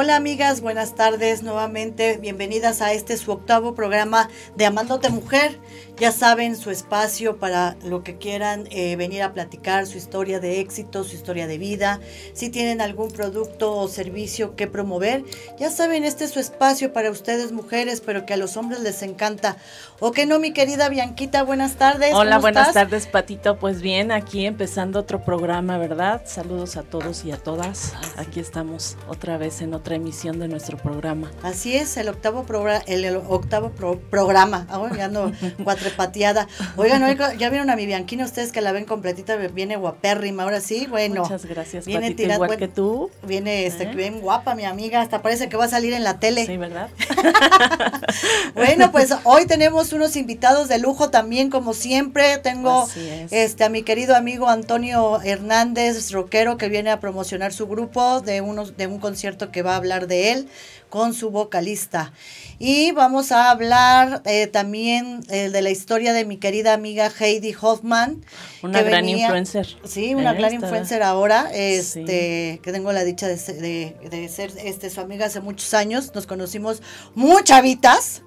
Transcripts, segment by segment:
Hola amigas, buenas tardes nuevamente. Bienvenidas a este su octavo programa de Amándote Mujer. Ya saben, su espacio para lo que quieran eh, venir a platicar, su historia de éxito, su historia de vida. Si tienen algún producto o servicio que promover, ya saben, este es su espacio para ustedes mujeres, pero que a los hombres les encanta. ¿O que no, mi querida Bianquita? Buenas tardes. Hola, buenas tardes, Patito. Pues bien, aquí empezando otro programa, ¿verdad? Saludos a todos y a todas. Aquí estamos otra vez en otra emisión de nuestro programa. Así es, el octavo, programa el, octavo programa. Oh, ya no, cuatro pateada. Oigan, ya vieron a mi Bianquina, ustedes que la ven completita, viene guapérrima, ahora sí, bueno. Muchas gracias, viene Patito, igual que tú. Viene este, ¿Eh? bien guapa mi amiga, hasta parece que va a salir en la tele. Sí, ¿verdad? bueno, pues hoy tenemos unos invitados de lujo también, como siempre. Tengo este a mi querido amigo Antonio Hernández, rockero, que viene a promocionar su grupo de, unos, de un concierto que va a hablar de él con su vocalista. Y vamos a hablar eh, también eh, de la historia de mi querida amiga Heidi Hoffman. Una gran influencer. Sí, una gran influencer ahora, este, que tengo la dicha de, de, ser este, su amiga hace muchos años. Nos conocimos muy chavitas.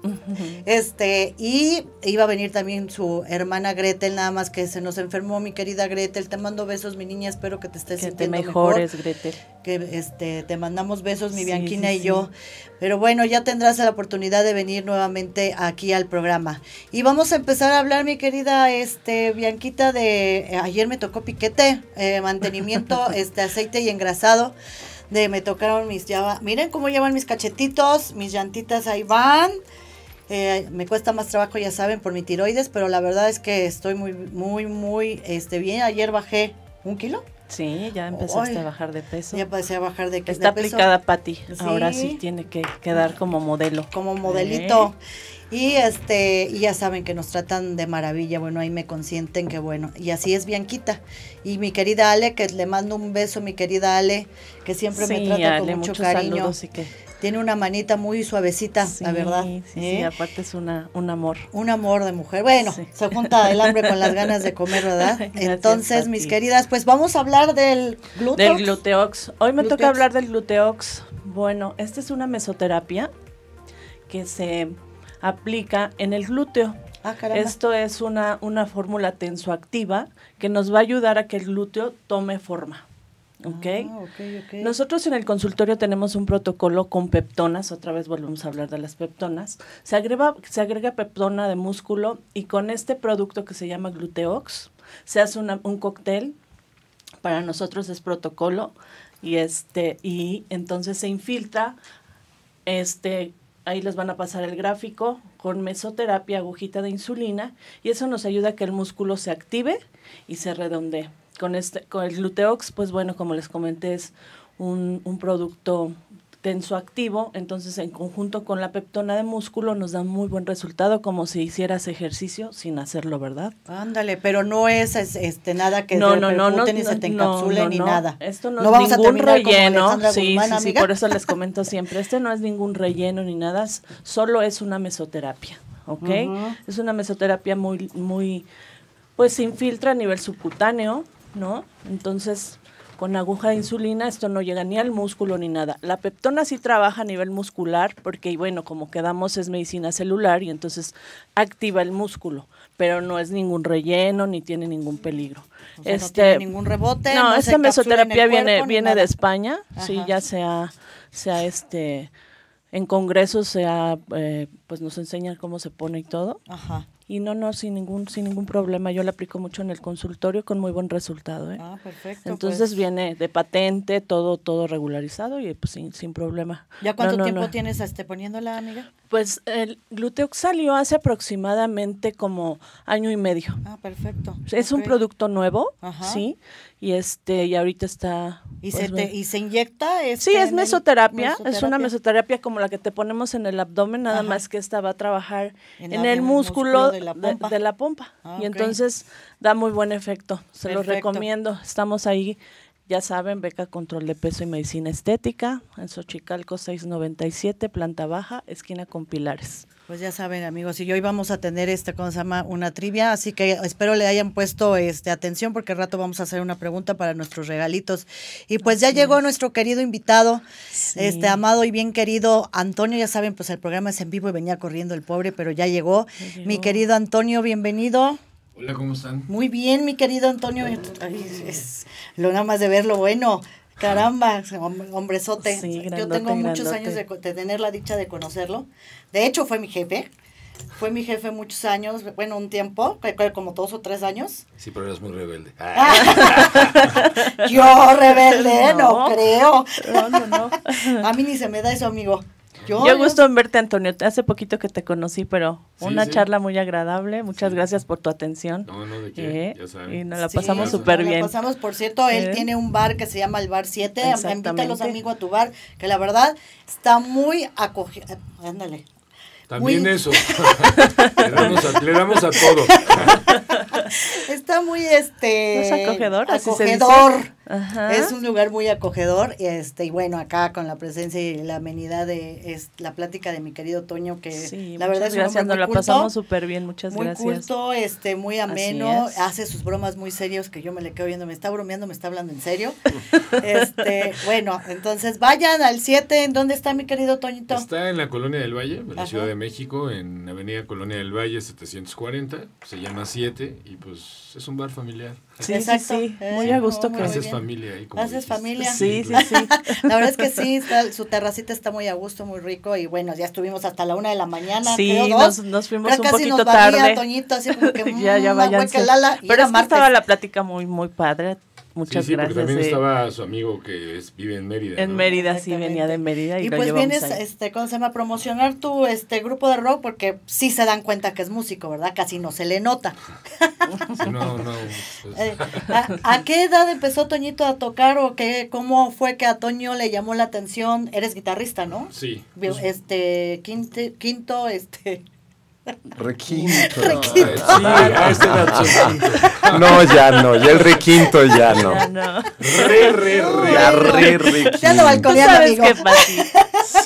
este, y iba a venir también su hermana Gretel, nada más que se nos enfermó mi querida Gretel. Te mando besos, mi niña, espero que te estés que sintiendo te mejores, Gretel. Que este, te mandamos besos, mi Bianquina y yo. Pero bueno, ya tendrás la oportunidad de venir nuevamente aquí al programa. Y vamos a empezar a hablar, mi querida este, Bianquita, de eh, ayer me tocó piquete, eh, mantenimiento, este aceite y engrasado. De me tocaron mis ya miren cómo llevan mis cachetitos, mis llantitas ahí van. Eh, me cuesta más trabajo, ya saben, por mi tiroides, pero la verdad es que estoy muy, muy, muy este, bien. Ayer bajé un kilo. Sí, ya empezaste a bajar de peso. Ya empecé a bajar de, Está aplicada Patti. Ahora sí tiene que quedar como modelo. Como modelito. Y este, y ya saben que nos tratan de maravilla, bueno, ahí me consienten que bueno, y así es Bianquita. Y mi querida Ale, que le mando un beso, mi querida Ale, que siempre me trata con mucho cariño. que... Tiene una manita muy suavecita, la verdad. Sí, sí, ¿eh? aparte es una, un amor. Un amor de mujer. Bueno, se junta el hambre con las ganas de comer, ¿verdad? Entonces, mis queridas, pues vamos a hablar del gluteox. Del gluteox. Hoy me toca hablar del gluteox. Bueno, esta es una mesoterapia que se aplica en el glúteo. Ah, Esto es una, una fórmula tensoactiva que nos va a ayudar a que el glúteo tome forma. ¿Okay? Ah, ¿ok? Nosotros en el consultorio tenemos un protocolo con peptonas, otra vez volvemos a hablar de las peptonas. Se agrega, se agrega peptona de músculo y con este producto que se llama Gluteox se hace un cóctel. Para nosotros es protocolo y este y entonces se infiltra este ahí les van a pasar el gráfico con mesoterapia, agujita de insulina, y eso nos ayuda a que el músculo se active y se redondee. Con, este, con el gluteox, pues bueno, como les comenté, es un, un producto tensoactivo, entonces en conjunto con la peptona de músculo nos da muy buen resultado como si hicieras ejercicio sin hacerlo, ¿verdad? Ándale, pero no es, este nada que no, no, no, no, ni se te encapsule ni nada. Esto no, es ningún relleno, sí, sí, sí, por eso les comento siempre, este no es ningún relleno ni nada, solo es una mesoterapia, ¿ok? Es una mesoterapia muy, muy, pues se infiltra a nivel subcutáneo, ¿no? Entonces con aguja de insulina, esto no llega ni al músculo ni nada. La peptona sí trabaja a nivel muscular porque, bueno, como quedamos es medicina celular y entonces activa el músculo, pero no es ningún relleno ni tiene ningún peligro. este, no tiene ningún rebote. No, esta mesoterapia viene, viene de España, sí, ya sea, sea este, en congresos sea, eh, pues nos enseñan cómo se pone y todo. Ajá. Y no, no, sin ningún, sin ningún problema. Yo la aplico mucho en el consultorio con muy buen resultado. ¿eh? Ah, perfecto. Entonces pues. viene de patente, todo, todo regularizado y pues sin, sin problema. ¿Ya cuánto tiempo tienes este, poniéndola, amiga? Pues el Gluteox salió hace aproximadamente como año y medio. Ah, perfecto. Es un producto nuevo, sí, y este y ahorita está y se pues, te, y se inyecta este sí es mesoterapia, es una mesoterapia. como la que te ponemos en el abdomen nada más que esta va a trabajar en, el, músculo de la pompa, ah, y entonces da muy buen efecto se lo recomiendo. Estamos ahí Ya saben, beca control de peso y medicina estética en Xochicalco 697, planta baja, esquina con pilares. Pues ya saben, amigos, y hoy vamos a tener este, ¿cómo se llama? Una trivia, así que espero le hayan puesto este atención porque al rato vamos a hacer una pregunta para nuestros regalitos. Y pues ya llegó nuestro querido invitado, este amado y bien querido Antonio, ya saben, pues el programa es en vivo y venía corriendo el pobre, pero ya llegó. Mi querido Antonio, bienvenido. Hola, ¿cómo están? Muy bien, mi querido Antonio. es, lo nada más de verlo bueno. Caramba, hombrezote. Yo tengo muchos años de, tener la dicha de conocerlo. De hecho, fue mi jefe. Fue mi jefe muchos años, bueno, un tiempo, como dos o tres años. Sí, pero eres muy rebelde. Yo rebelde, no, no creo. No, no, no. A mí ni se me da eso, amigo. Yo, yo gusto en verte, Antonio. Hace poquito que te conocí, pero una charla muy agradable. Muchas gracias por tu atención. No, no, de qué, eh, ya saben. Y nos la pasamos súper bien. La pasamos, por cierto, él eh. tiene un bar que se llama el Bar 7. Invita a los amigos a tu bar, que la verdad está muy acogido. Ándale, también eso. le, damos a, todo. Está muy este ¿Es acogedor. Acogedor. Es un lugar muy acogedor. Este, y bueno, acá con la presencia y la amenidad de es, la plática de mi querido Toño, que la verdad es gracias, nos la pasamos súper bien, muchas muy gracias. Muy culto, este, muy ameno, hace sus bromas muy serios que yo me le quedo viendo, me está bromeando, me está hablando en serio. este, bueno, entonces vayan al 7, ¿en dónde está mi querido Toñito? Está en la Colonia del Valle, en la Ciudad de México, en Avenida Colonia del Valle 740, se llama 7 y pues es un bar familiar. Sí, sí, sí, muy a gusto que haces familia ahí. Como haces familia. Sí, sí, sí. la verdad es que sí, su terracita está muy a gusto, muy rico y bueno, ya estuvimos hasta la una de la mañana. Sí, nos, nos, fuimos un poquito nos tarde. Toñito, así como que, ya, ya mm, váyanse. Pero es que estaba la plática muy, muy padre Muchas sí, sí, gracias. Porque también estaba su amigo que es, vive en Mérida. En Mérida, sí, venía de Mérida. Y, y pues vienes, este, ¿cómo se llama? A promocionar tu este grupo de rock porque sí se dan cuenta que es músico, ¿verdad? Casi no se le nota. no, no. Pues. Eh, ¿a, qué edad empezó Toñito a tocar o qué, cómo fue que a Toño le llamó la atención? Eres guitarrista, ¿no? Sí. Este, quinto, quinto este, Requinto. Requinto. Sí, No, ya no, ya el requinto ya no. Ya no. Re, re, re. Ya re, requinto. Ya no balconeando, amigo. Qué fácil.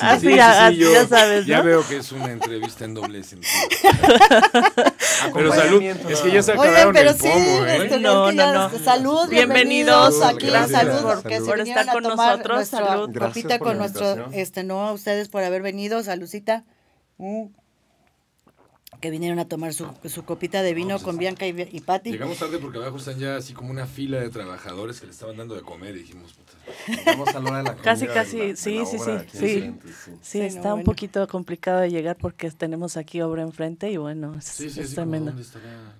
Así, ya, yo, ya sabes, ¿no? Ya veo que es una entrevista en doble sentido. pero salud, es que ya se acabaron Oye, pero el pomo, ¿eh? Este, no, no, no. Salud, bienvenidos, bienvenidos aquí. Gracias salud por, porque por estar con nosotros. Salud. Copita con nuestro, este, no a ustedes por haber venido. Saludcita. Mm que vinieron a tomar su, su copita de vino pues con Bianca y, y Patti. Llegamos tarde porque abajo están ya así como una fila de trabajadores que le estaban dando de comer y dijimos, vamos a la hora de la. Casi, casi, sí, sí, sí, sí, sí. está un poquito complicado de llegar porque tenemos aquí obra enfrente y bueno, es, es tremendo. ¿dónde estará,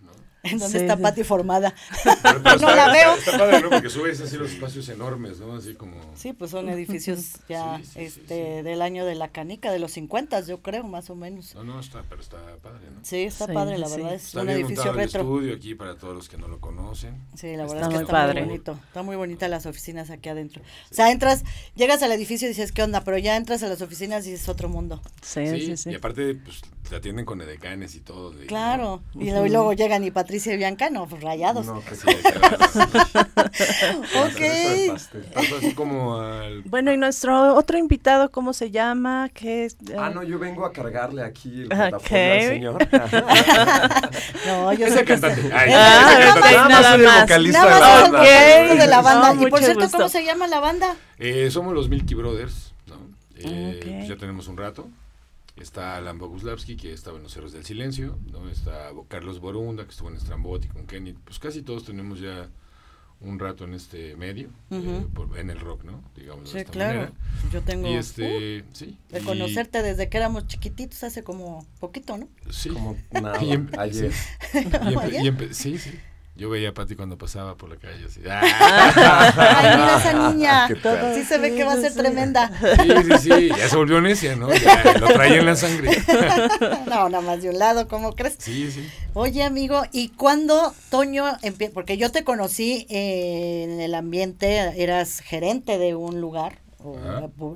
¿En dónde está Pati formada? no la veo. Está padre, ¿no? Porque subes así los espacios enormes, ¿no? Así como... Sí, pues son edificios ya este del año de la canica, de los 50, yo creo, más o menos. No, no, está, pero está padre, ¿no? Sí, está padre, la verdad, es un edificio retro. El estudio aquí para todos los que no lo conocen. Sí, la verdad es que está muy bonito. Está muy bonita las oficinas aquí adentro. O sea, entras, llegas al edificio y dices, ¿qué onda? Pero ya entras a las oficinas y es otro mundo. Sí, sí, sí. Y aparte, pues, te atienden con edecanes y todo. claro. Y, luego, llegan y Patricia y Bianca, no, pues rayados. No, que sí, ok. Así como al... Bueno, y nuestro otro invitado, ¿cómo se llama? ¿Qué es? Ah, no, yo vengo a cargarle aquí el portafolio al señor. no, yo soy cantante. Ay, ah, nada, nada más. vocalista nada de la banda. Okay. de la banda. y por cierto, gusto. ¿cómo se llama la banda? Eh, somos los Milky Brothers, ¿no? Eh, okay. pues ya tenemos un rato. Está Alan Boguslavski, que estaba en Los Héroes del Silencio, ¿no? Está Carlos Borunda, que estuvo en Stramboti con Kenny. Pues casi todos tenemos ya un rato en este medio, eh, en el rock, ¿no? Digamos sí, claro. Yo tengo y este, uh, sí, de conocerte desde que éramos chiquititos hace como poquito, ¿no? Sí. Como nada, ayer. Y sí, sí. Yo veía a Pati cuando pasaba por la calle así. ¡ah! Ay, mira esa niña. Sí se ve que va a ser tremenda. Sí, sí, sí. Ya se volvió necia, ¿no? Ya lo traía en la sangre. No, nada más de un lado, ¿cómo crees? Sí, sí. Oye, amigo, ¿y cuándo Toño empieza? Porque yo te conocí en el ambiente, eras gerente de un lugar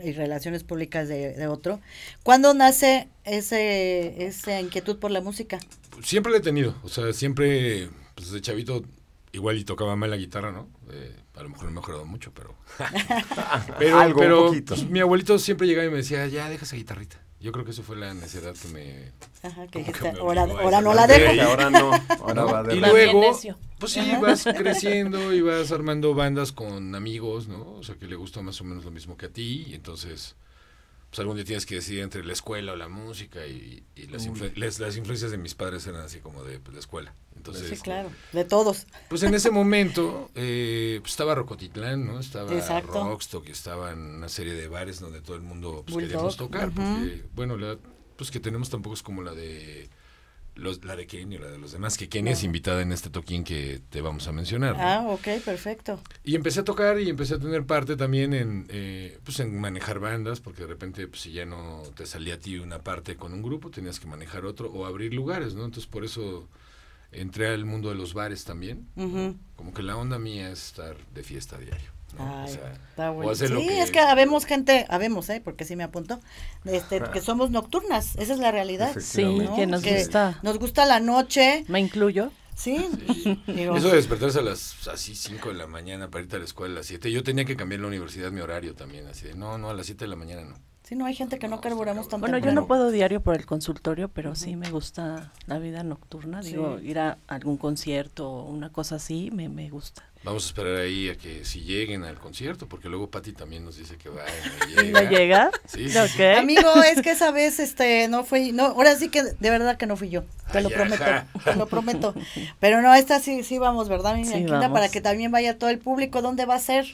y relaciones públicas de, de, otro. ¿Cuándo nace ese, esa inquietud por la música? Siempre la he tenido, o sea, siempre pues de chavito igual y tocaba mal la guitarra, ¿no? Eh, A lo mejor no he mejorado mucho, pero. pero, Algo, pero poquito. Pues, mi abuelito siempre llegaba y me decía, ya, deja esa guitarrita. Yo creo que eso fue la necesidad que me. Ajá, que, ahora, ahora no la dejo. Ahora no. Ahora va de Y luego, pues sí, vas creciendo y vas armando bandas con amigos, ¿no? O sea, que le gusta más o menos lo mismo que a ti. Y entonces pues algún día tienes que decidir entre la escuela o la música y, las, las, influencias de mis padres eran así como de pues, la escuela. Entonces, sí, claro, de todos. Pues en ese momento eh, pues estaba Rocotitlán, ¿no? Estaba Rockstock, estaban una serie de bares donde todo el mundo pues, queríamos tocar. Porque, bueno, la, pues que tenemos tampoco es como la de la de Kenny, la de los demás, que Kenny es invitada en este toquín que te vamos a mencionar. Ah, ok, perfecto. Y empecé a tocar y empecé a tener parte también en, eh, pues en manejar bandas, porque de repente pues, si ya no te salía a ti una parte con un grupo, tenías que manejar otro o abrir lugares, ¿no? Entonces por eso entré al mundo de los bares también. Como que la onda mía es estar de fiesta a Ay, está bueno. Sí, es que habemos gente, habemos, ¿eh? porque sí me apunto, este, que somos nocturnas, esa es la realidad. Sí, que nos gusta. Nos gusta la noche. ¿Me incluyo? Sí. Eso de despertarse a las así 5 de la mañana para irte a la escuela a las 7. Yo tenía que cambiar en la universidad mi horario también, así de, no, no, a las 7 de la mañana no. Sí, no hay gente que no carburamos tanto. Bueno, yo no puedo diario por el consultorio, pero sí me gusta la vida nocturna. Digo, ir a algún concierto o una cosa así, me, me gusta. Vamos a esperar ahí a que si lleguen al concierto, porque luego Patti también nos dice que va y no llega. Sí, Amigo, es que esa vez este no fui, no, ahora sí que de verdad que no fui yo, te lo prometo, te lo prometo. Pero no, esta sí sí vamos, ¿verdad, mi sí, para que también vaya todo el público, ¿dónde va a ser?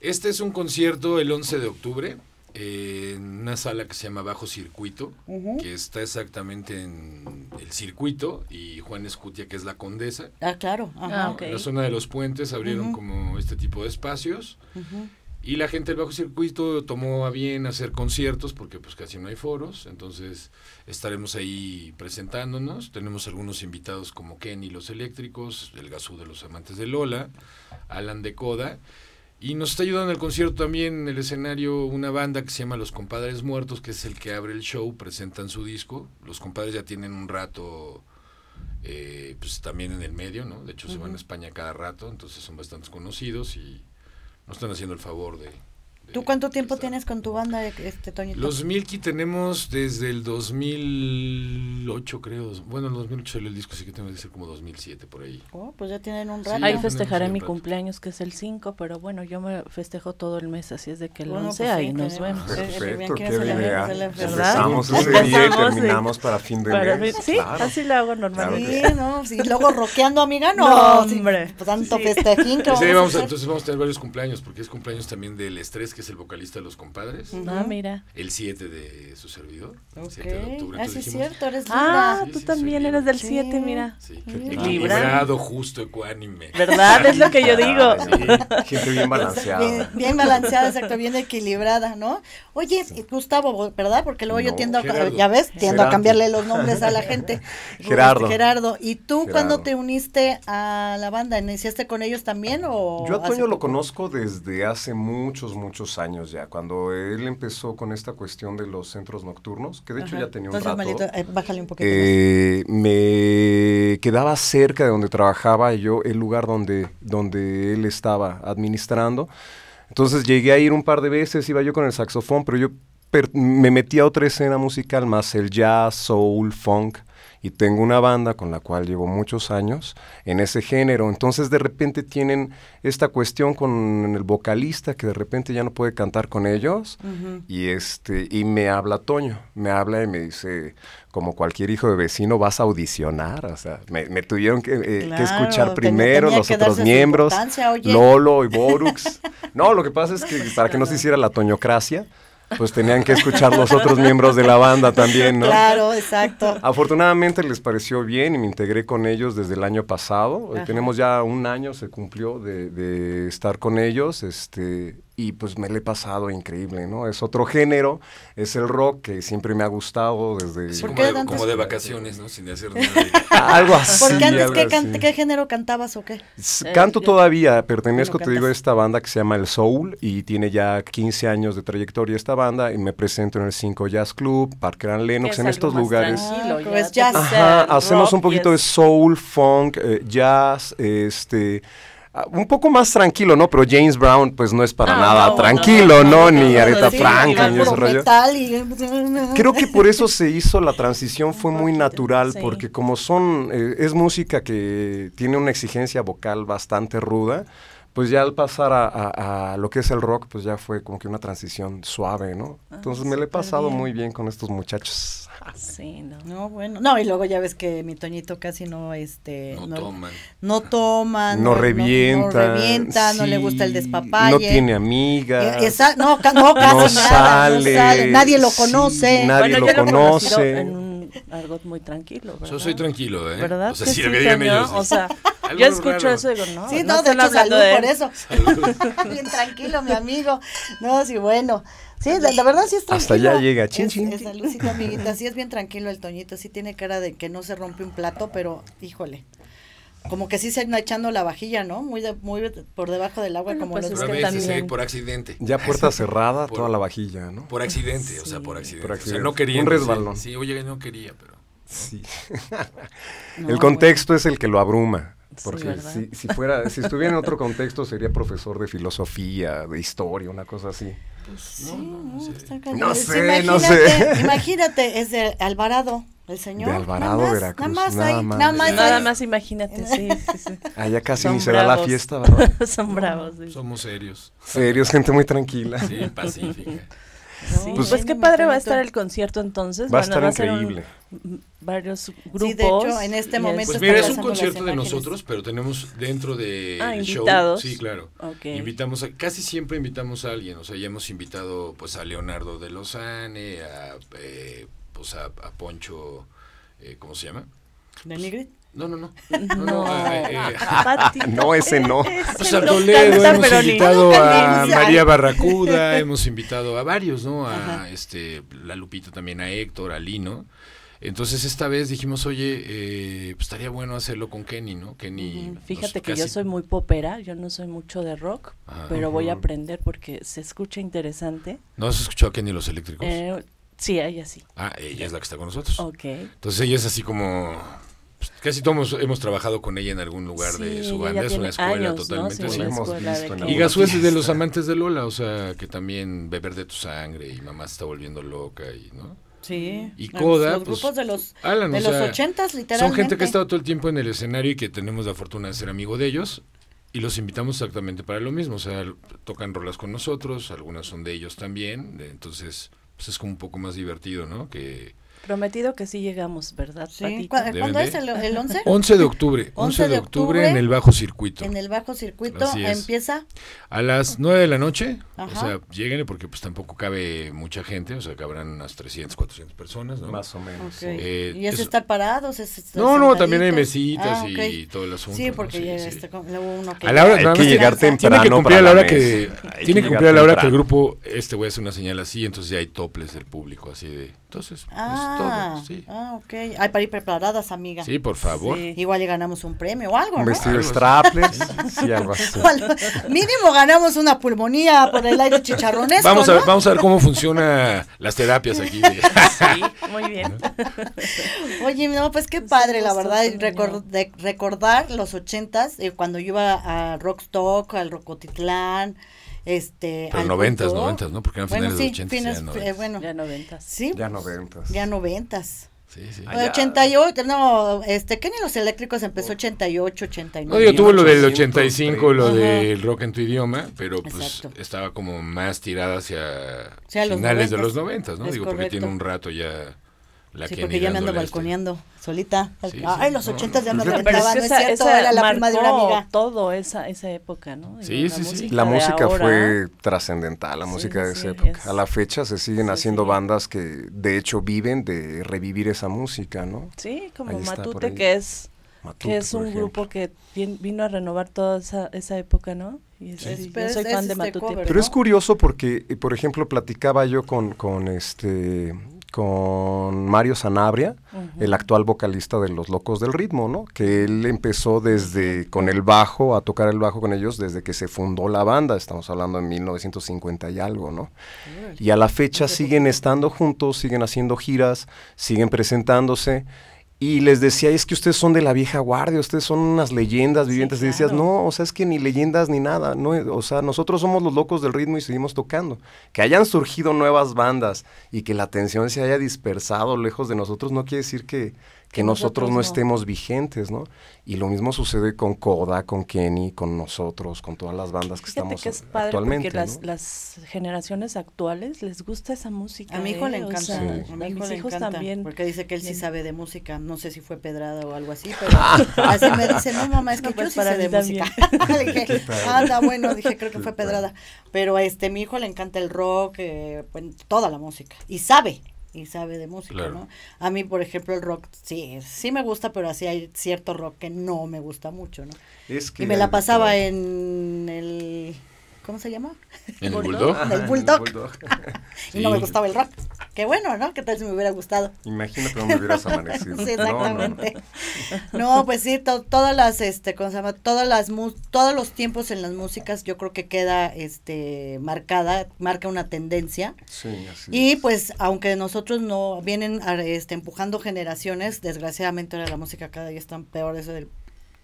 Este es un concierto el 11 de octubre en una sala que se llama Bajo Circuito, que está exactamente en el circuito, y Juan Escutia, que es la condesa. Ah, claro. Ah, en la zona de los puentes abrieron como este tipo de espacios. Y la gente del bajo circuito tomó a bien hacer conciertos porque pues casi no hay foros, entonces estaremos ahí presentándonos. Tenemos algunos invitados como Kenny Los Eléctricos, el Gazú de los Amantes de Lola, Alan de Coda y nos está ayudando en el concierto también en el escenario una banda que se llama Los Compadres Muertos, que es el que abre el show, presentan su disco. Los compadres ya tienen un rato eh, pues también en el medio, ¿no? De hecho se van a España cada rato, entonces son bastante conocidos y nos están haciendo el favor de, ¿Tú cuánto tiempo tienes con tu banda, este Toñito? Los Milky tenemos desde el 2008, creo. Bueno, el 2008 salió el disco, así que tengo que ser como 2007, por ahí. Oh, pues ya tienen un rato. ahí festejaré mi cumpleaños, que es el 5, pero bueno, yo me festejo todo el mes, así es de que el 11 pues ahí nos vemos. Perfecto, qué idea. Empezamos ese día y terminamos para fin de mes. Sí, así lo hago normalmente. Sí, no, sí, luego roqueando, amiga, no. hombre. Pues tanto festejín que vamos, a Entonces vamos a tener varios cumpleaños, porque es cumpleaños también del estrés que es el vocalista de Los Compadres. Ah, mira. El 7 de su servidor. El 7 de octubre. Ah, sí, es cierto, eres Ah, tú también eres del 7, mira. Sí, equilibrado, justo, ecuánime. ¿Verdad? Es lo que yo digo. Ah, Gente bien balanceada. Bien, balanceada, exacto, bien equilibrada, ¿no? Oye, Gustavo, ¿verdad? Porque luego yo tiendo a, ya ves, tiendo a cambiarle los nombres a la gente. Gerardo. Gerardo. ¿Y tú cuándo te uniste a la banda? ¿Iniciaste con ellos también o...? Yo a Toño lo conozco desde hace muchos, muchos años ya, cuando él empezó con esta cuestión de los centros nocturnos, que de hecho ya tenía un rato. Eh, bájale un poquito eh, me quedaba cerca de donde trabajaba yo, el lugar donde, donde él estaba administrando. Entonces llegué a ir un par de veces, iba yo con el saxofón, pero yo me metí a otra escena musical más el jazz, soul, funk y tengo una banda con la cual llevo muchos años en ese género. Entonces de repente tienen esta cuestión con el vocalista que de repente ya no puede cantar con ellos y este y me habla Toño, me habla y me dice como cualquier hijo de vecino vas a audicionar, o sea, me, tuvieron que, eh, escuchar primero los otros miembros, Lolo y Borux. no, lo que pasa es que para que no se hiciera la toñocracia, pues tenían que escuchar los otros miembros de la banda también, ¿no? Claro, exacto. Afortunadamente les pareció bien y me integré con ellos desde el año pasado. Tenemos ya un año, se cumplió de, de estar con ellos, este, y pues me le he pasado increíble, ¿no? Es otro género, es el rock que siempre me ha gustado desde... como, de, vacaciones, ¿no? Sin hacer nada. algo así. Porque antes, ¿qué, género cantabas o qué? Canto todavía, pertenezco, te digo, a esta banda que se llama El Soul y tiene ya 15 años de trayectoria esta banda y me presento en el 5 Jazz Club, Parker and Lennox, en estos lugares. jazz. Ajá, hacemos un poquito de soul, funk, eh, jazz, este Ah, un poco más tranquilo, ¿no? Pero James Brown, pues no es para nada tranquilo, ¿no? Ni Aretha Franklin ni ese rollo. Creo que por eso se hizo la transición, fue muy natural, porque como son, eh, es música que tiene una exigencia vocal bastante ruda, pues ya al pasar a, lo que es el rock, pues ya fue como que una transición suave, ¿no? Ah, Entonces me lo he pasado muy bien con estos muchachos. Sí, no. No, bueno. No, y luego ya ves que mi Toñito casi no, este... No, toman. No toman. No, revienta. No, revienta, no le gusta el despapalle. No tiene amiga. Eh, no, no, casi nada, sale, no sale. Nadie lo conoce. Nadie lo conoce algo muy tranquilo. ¿verdad? Yo soy tranquilo, ¿eh? ¿Verdad? O sea, si lo que digan ellos. O sea, yo escucho eso y digo, no. Sí, no, de hecho, salud por eso. Bien tranquilo, mi amigo. No, sí, bueno. Sí, la, verdad sí es tranquilo. Hasta allá llega, chin, es, chin. Es, saludcita, amiguita. Sí es bien tranquilo el Toñito. Sí tiene cara de que no se rompe un plato, pero híjole como que sí se está echando la vajilla, ¿no? Muy muy por debajo del agua, como pues los que también. por accidente. Ya puerta cerrada, toda la vajilla, ¿no? Por accidente, o sea, por accidente. Por accidente. O sea, no quería. Un resbalón. Sí, oye, no quería, pero. Sí. el contexto es el que lo abruma. Porque si, si, fuera, si estuviera en otro contexto sería profesor de filosofía, de historia, una cosa así. Pues sí, no, sé, no sé, no sé. Imagínate, es de Alvarado. El señor. De Alvarado, Veracruz. Nada más, nada, más, nada, más, nada más imagínate, sí, sí, sí. Allá casi ni se da la fiesta, ¿verdad? Son bravos, sí. Somos serios. Serios, gente muy tranquila. Sí, pacífica. Pues, pues qué padre va a estar el concierto entonces. Va a estar increíble. varios grupos. Sí, de hecho, en este momento. Pues mira, es un concierto de nosotros, pero tenemos dentro de ah, show. Sí, claro. Invitamos a, casi siempre invitamos a alguien. O sea, ya hemos invitado pues a Leonardo de Lozane, a, eh, pues a, a Poncho, eh, ¿cómo se llama? ¿De Nigrit? No, no, no. No, no, eh, eh no ese no. Pues a Toledo, hemos invitado a María Barracuda, hemos invitado a varios, ¿no? A este, la Lupita también, a Héctor, a Lino. Entonces esta vez dijimos, oye, eh, pues estaría bueno hacerlo con Kenny, ¿no? Kenny. Fíjate que yo soy muy popera, yo no soy mucho de rock, pero voy a aprender porque se escucha interesante. ¿No has escuchado a Kenny los eléctricos? Eh, sí, ella sí. Ah, ella es la que está con nosotros. Ok. Entonces ella es así como pues, casi todos hemos, trabajado con ella en algún lugar de su banda, es una escuela totalmente. y Gasú es de los amantes de Lola, o sea, que también beber de tu sangre y mamá se está volviendo loca y, ¿no? Sí. Y Coda, los pues, grupos de los, de los ochentas, literalmente. Son gente que ha estado todo el tiempo en el escenario y que tenemos la fortuna de ser amigo de ellos. Y los invitamos exactamente para lo mismo, o sea, tocan rolas con nosotros, algunas son de ellos también, entonces pues es como un poco más divertido, ¿no? Que, Prometido que sí llegamos, ¿verdad, sí. ¿Cuándo es el, el 11? 11 de octubre. 11 de octubre en el Bajo Circuito. En el Bajo Circuito empieza. A las 9 de la noche. O sea, lleguen porque pues tampoco cabe mucha gente. O sea, cabrán unas 300, 400 personas, ¿no? Más o menos. Eh, ¿Y es, estar parados? Es no, no, también hay mesitas ah, y todo el asunto. Sí, porque ya este, uno que... A la hora, hay que llegar temprano Tiene que cumplir a la hora que... Tiene que cumplir a la hora que el grupo, este voy a hacer una señal así, entonces ya hay toples del público, así de... Entonces, ah, todo, sí. Ah, ok. Hay para ir preparadas, amiga. Sí, por favor. Igual le ganamos un premio o algo, Un vestido strapless, sí, algo así. Mínimo ganamos una pulmonía por el aire chicharronesco, Vamos a ver, vamos a ver cómo funcionan las terapias aquí. sí, muy bien. Oye, no, pues qué padre, la verdad, de recordar los ochentas, eh, cuando yo iba a Rockstock, al Rocotitlán, este pero noventas noventas no porque eran finales de ochentas fines, ya eh, bueno ya noventas. sí. Ya noventas. Ya noventas. Sí, sí. 88, no, este, ¿qué ni los eléctricos empezó 88, 89. No, yo tuve lo del 85, lo del rock en tu idioma, pero pues estaba como más tirada hacia finales de los 90, ¿no? Digo, porque tiene un rato ya la sí, porque ya me ando balconeando solita. Ay, los ochentas ya me reventaba, no es cierto, era la prima de una amiga. todo esa, esa época, ¿no? Sí, sí, sí. La música fue trascendental, la música de esa época. A la fecha se siguen haciendo bandas que de hecho viven de revivir esa música, ¿no? Sí, como Matute, que es que es un grupo que vino a renovar toda esa, esa época, ¿no? Y soy fan de Matute. Pero es curioso porque, por ejemplo, platicaba yo con, con este con Mario Sanabria, el actual vocalista de Los Locos del Ritmo, ¿no? Que él empezó desde con el bajo, a tocar el bajo con ellos desde que se fundó la banda, estamos hablando en 1950 y algo, ¿no? Y a la fecha siguen estando juntos, siguen haciendo giras, siguen presentándose y les decía, es que ustedes son de la vieja guardia, ustedes son unas leyendas vivientes. Y decías, no, o sea, es que ni leyendas ni nada, no, o sea, nosotros somos los locos del ritmo y seguimos tocando. Que hayan surgido nuevas bandas y que la atención se haya dispersado lejos de nosotros no quiere decir que, que nosotros, no, estemos vigentes, ¿no? Y lo mismo sucede con Koda, con Kenny, con nosotros, con todas las bandas que estamos que es padre actualmente. Porque las, las, generaciones actuales les gusta esa música. A mi hijo le ¿eh? encanta. a, mi hijo mis hijos también. Porque dice que él sí sabe de música. No sé si fue pedrada o algo así, pero así me dice, no mamá, es que yo sí sé de música. dije, anda, bueno, dije, creo que fue pedrada. Pero este, mi hijo le encanta el rock, eh, toda la música. Y sabe, y sabe de música, ¿no? A mí, por ejemplo, el rock sí, sí me gusta, pero así hay cierto rock que no me gusta mucho, ¿no? y me la pasaba en el ¿cómo se llama? ¿En el Bulldog? el Bulldog. y no me gustaba el rock. Qué bueno, ¿no? ¿Qué tal si me hubiera gustado? Imagínate cómo me hubieras amanecido. sí, exactamente. No, pues sí, todas las, este, ¿cómo se llama? Todas las, todos los tiempos en las músicas yo creo que queda, este, marcada, marca una tendencia. Sí, así Y pues, aunque nosotros no vienen, este, empujando generaciones, desgraciadamente ahora la música cada día está peor, eso del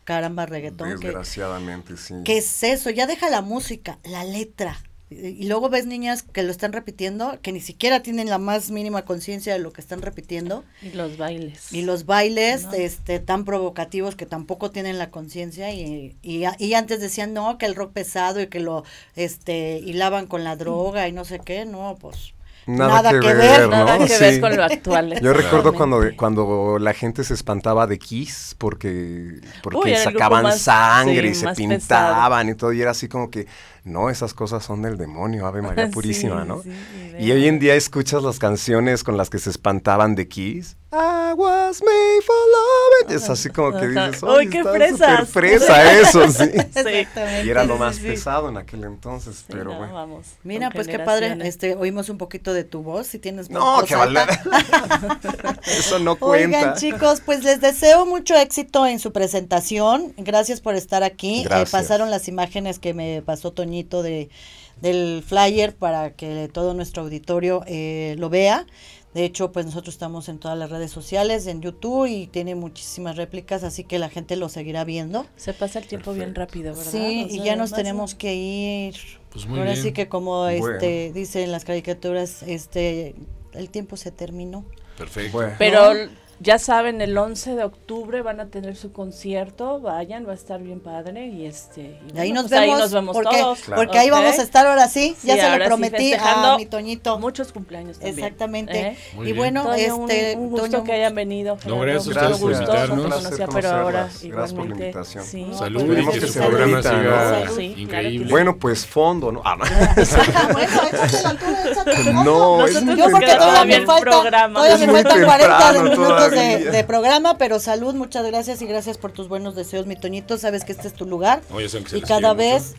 caramba reggaetón. Desgraciadamente, sí. ¿Qué es eso? Ya deja la música, la letra. Y, luego ves niñas que lo están repitiendo, que ni siquiera tienen la más mínima conciencia de lo que están repitiendo. Y los bailes. Y los bailes este, tan provocativos que tampoco tienen la conciencia. Y, y, antes decían, no, que el rock pesado y que lo este, hilaban con la droga y no sé qué. No, pues Nada, que, ver, Nada que ver con lo actual. Yo recuerdo cuando, cuando la gente se espantaba de Kiss porque, porque sacaban sangre y se pintaban y todo, y era así como que, no, esas cosas son del demonio, Ave María Purísima, ¿no? y hoy en día escuchas las canciones con las que se espantaban de Kiss I was made for love. Es así como que dices, ¡Uy, qué fresa! fresa eso, sí. Y era lo más pesado en aquel entonces, pero bueno. Mira, pues qué padre, este, oímos un poquito de tu voz, si tienes No, que vale. eso no cuenta. Oigan, chicos, pues les deseo mucho éxito en su presentación. Gracias por estar aquí. Eh, pasaron las imágenes que me pasó De del flyer para que todo nuestro auditorio eh, lo vea. De hecho, pues nosotros estamos en todas las redes sociales, en YouTube y tiene muchísimas réplicas, así que la gente lo seguirá viendo. Se pasa el tiempo bien rápido, ¿verdad? Sí, y ya nos tenemos que ir. Pues Ahora sí que como este dicen las caricaturas, este el tiempo se terminó. Perfecto. Pero ya saben, el 11 de octubre van a tener su concierto, vayan, va a estar bien padre y este ahí, nos pues vemos, ahí nos vemos porque, todos. Porque ahí vamos a estar ahora sí, ya se lo prometí a mi Toñito. Muchos cumpleaños también. Exactamente. ¿eh? Y bueno, este un, gusto que hayan venido. No, gracias a ustedes por invitarnos. pero ahora gracias por la invitación. Sí. Salud y que su programa siga increíble. Bueno, pues fondo, ¿no? Ah, no. no, yo porque todavía me falta, todavía me faltan 40 minutos de, programa, pero salud, muchas gracias y gracias por tus buenos deseos, mi Toñito. Sabes que este es tu lugar. Y cada vez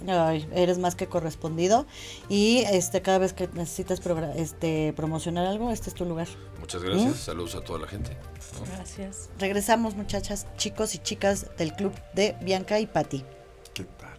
eres más que correspondido. Y este cada vez que necesitas este, promocionar algo, este es tu lugar. Muchas gracias. ¿Mm? Saludos a toda la gente. Gracias. Regresamos, muchachas, chicos y chicas del club de Bianca y Patti. ¿Qué tal?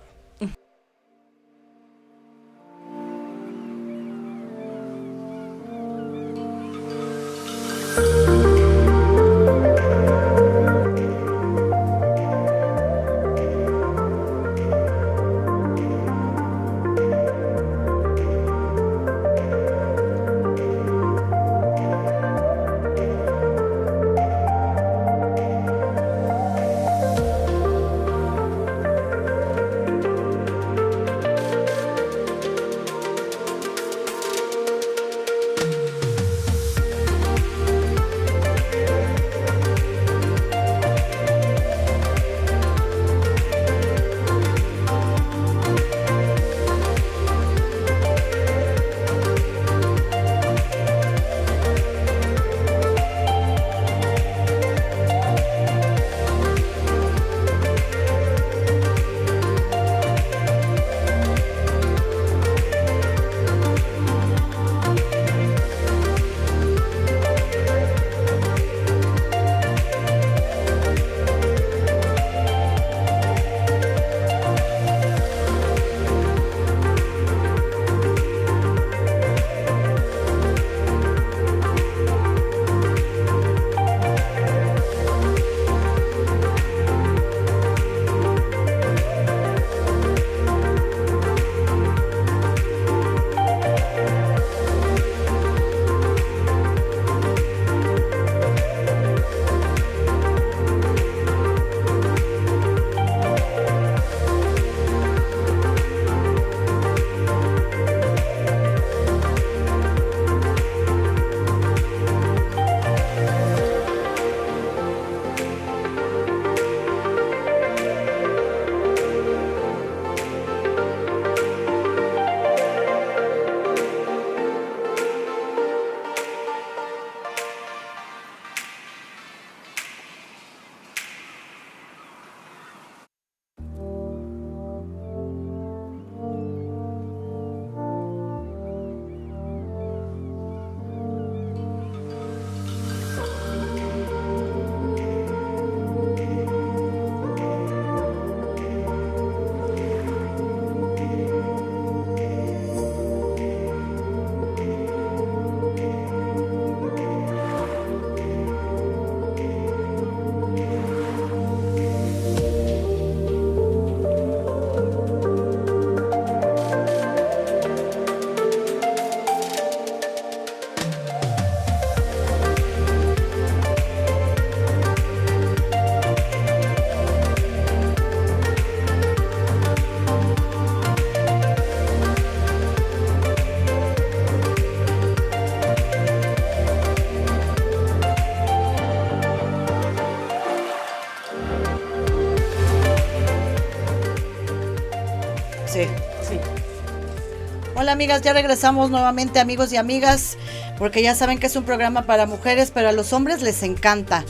Hola amigas, ya regresamos nuevamente amigos y amigas, porque ya saben que es un programa para mujeres, pero a los hombres les encanta.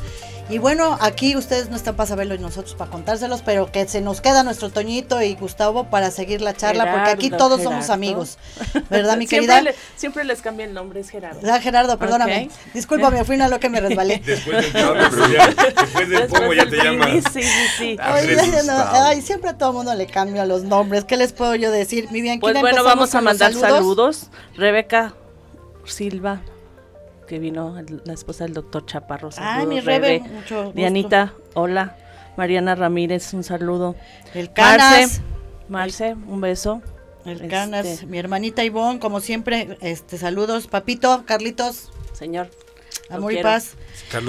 Y bueno, aquí ustedes no están para saberlo y nosotros para contárselos, pero que se nos queda nuestro Toñito y Gustavo para seguir la charla, porque aquí todos somos amigos. ¿Verdad, mi querida? Siempre les cambia el nombre, es Gerardo. Ah, Gerardo, perdóname. Discúlpame, fui una lo que me resbalé. después del nombre, ya, después del pomo ya te llamas. Sí, sí, sí. ay, siempre a todo mundo le cambia los nombres. ¿Qué les puedo yo decir? Mi bien, Pues bueno, vamos a mandar saludos. Rebeca Silva que vino la esposa del doctor Chaparro. Ay, mi Rebe, mucho gusto. Dianita, hola. Mariana Ramírez, un saludo. El Canas. Marce, un beso. El este, Canas, mi hermanita Ivonne, como siempre, este saludos. Papito, Carlitos. Señor. Amor y paz.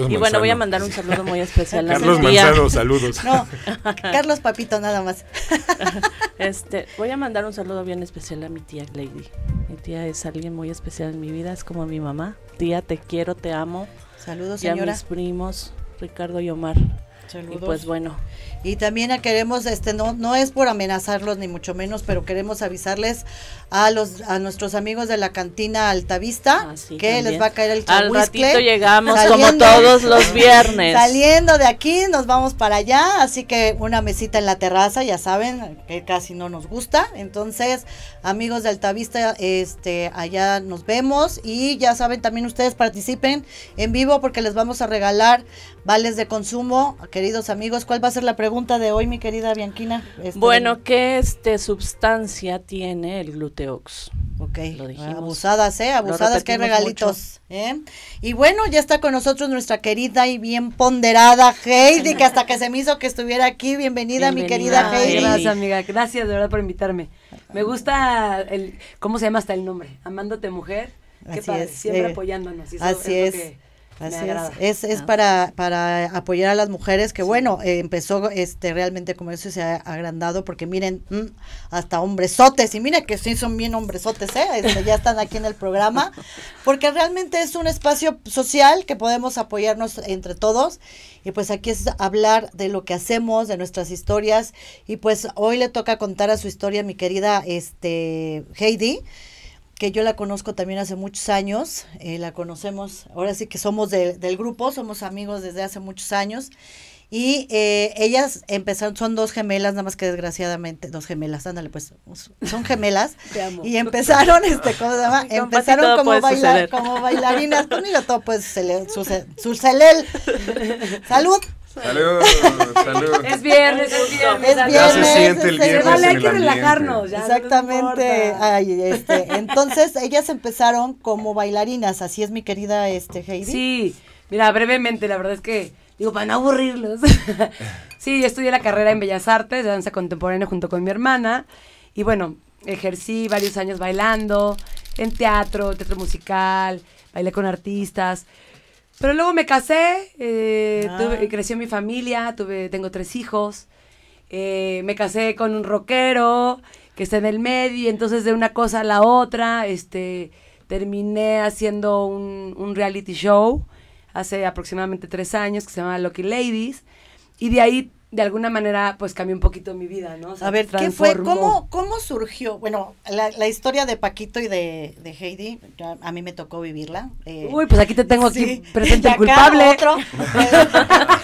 y bueno, voy a mandar un saludo muy especial a Carlos Manzano, saludos. No, Carlos Papito, nada más. este, voy a mandar un saludo bien especial a mi tía Lady. Mi tía es alguien muy especial en mi vida, es como mi mamá. Tía, te quiero, te amo. Saludos, señora. Y a mis primos, Ricardo y Omar. Saludos. Y pues bueno, y también queremos, este, no, no es por amenazarlos ni mucho menos, pero queremos avisarles a los, a nuestros amigos de la cantina Altavista ah, que les va a caer el Al ratito llegamos como todos los viernes. Saliendo de aquí nos vamos para allá, así que una mesita en la terraza, ya saben, que casi no nos gusta. Entonces, amigos de Altavista, este, allá nos vemos y ya saben también ustedes participen en vivo porque les vamos a regalar vales de consumo, queridos amigos. ¿Cuál va a ser la pregunta de hoy, mi querida Bianquina? Este, bueno, ¿qué este sustancia tiene el gluteox? Ok, lo dijimos. abusadas, ¿eh? Abusadas, que hay regalitos. ¿eh? Y bueno, ya está con nosotros nuestra querida y bien ponderada Heidi, que hasta que se me hizo que estuviera aquí. Bienvenida, mi querida Heidi. Gracias, amiga. Gracias de verdad por invitarme. Me gusta el, ¿cómo se llama hasta el nombre? Amándote Mujer. Qué Así es, siempre eh, apoyándonos. así es. Así es, es, es para, para apoyar a las mujeres que bueno, eh, empezó este realmente como eso se ha agrandado porque miren, mm, hasta hombresotes, y miren que sí son bien hombresotes, ¿eh? Este, ya están aquí en el programa, porque realmente es un espacio social que podemos apoyarnos entre todos y pues aquí es hablar de lo que hacemos, de nuestras historias y pues hoy le toca contar a su historia mi querida este Heidi que yo la conozco también hace muchos años, eh, la conocemos, ahora sí que somos del grupo, somos amigos desde hace muchos años. Y eh, ellas empezaron, son dos gemelas, nada más que desgraciadamente, dos gemelas, ándale, pues, son gemelas. Y empezaron, este, ¿cómo se llama? Empezaron como, bailar, como bailarinas. Conmigo todo pues su, su celel. Salud. Salud, salud. Es viernes, es viernes. Ya se siente el viernes. Vale, hay que relajarnos. Ya, Exactamente. Ay, este, entonces, ellas empezaron como bailarinas, así es mi querida este, Heidi. Sí, mira, brevemente, la verdad es que, digo, para no aburrirlos. sí, yo estudié la carrera en Bellas Artes, de danza contemporánea junto con mi hermana. Y bueno, ejercí varios años bailando, en teatro, teatro musical, bailé con artistas. Pero luego me casé, eh, ah. creció mi familia, tuve, tengo tres hijos. Eh, me casé con un rockero que está en el medio, y entonces de una cosa a la otra, este, terminé haciendo un, un reality show hace aproximadamente tres años que se llama Lucky Ladies. Y de ahí de alguna manera pues cambió un poquito mi vida, ¿no? a ver, ¿qué fue? ¿Cómo, ¿Cómo surgió? Bueno, la, la historia de Paquito y de, de Heidi, a mí me tocó vivirla. Eh, Uy, pues aquí te tengo aquí presente el culpable. Otro.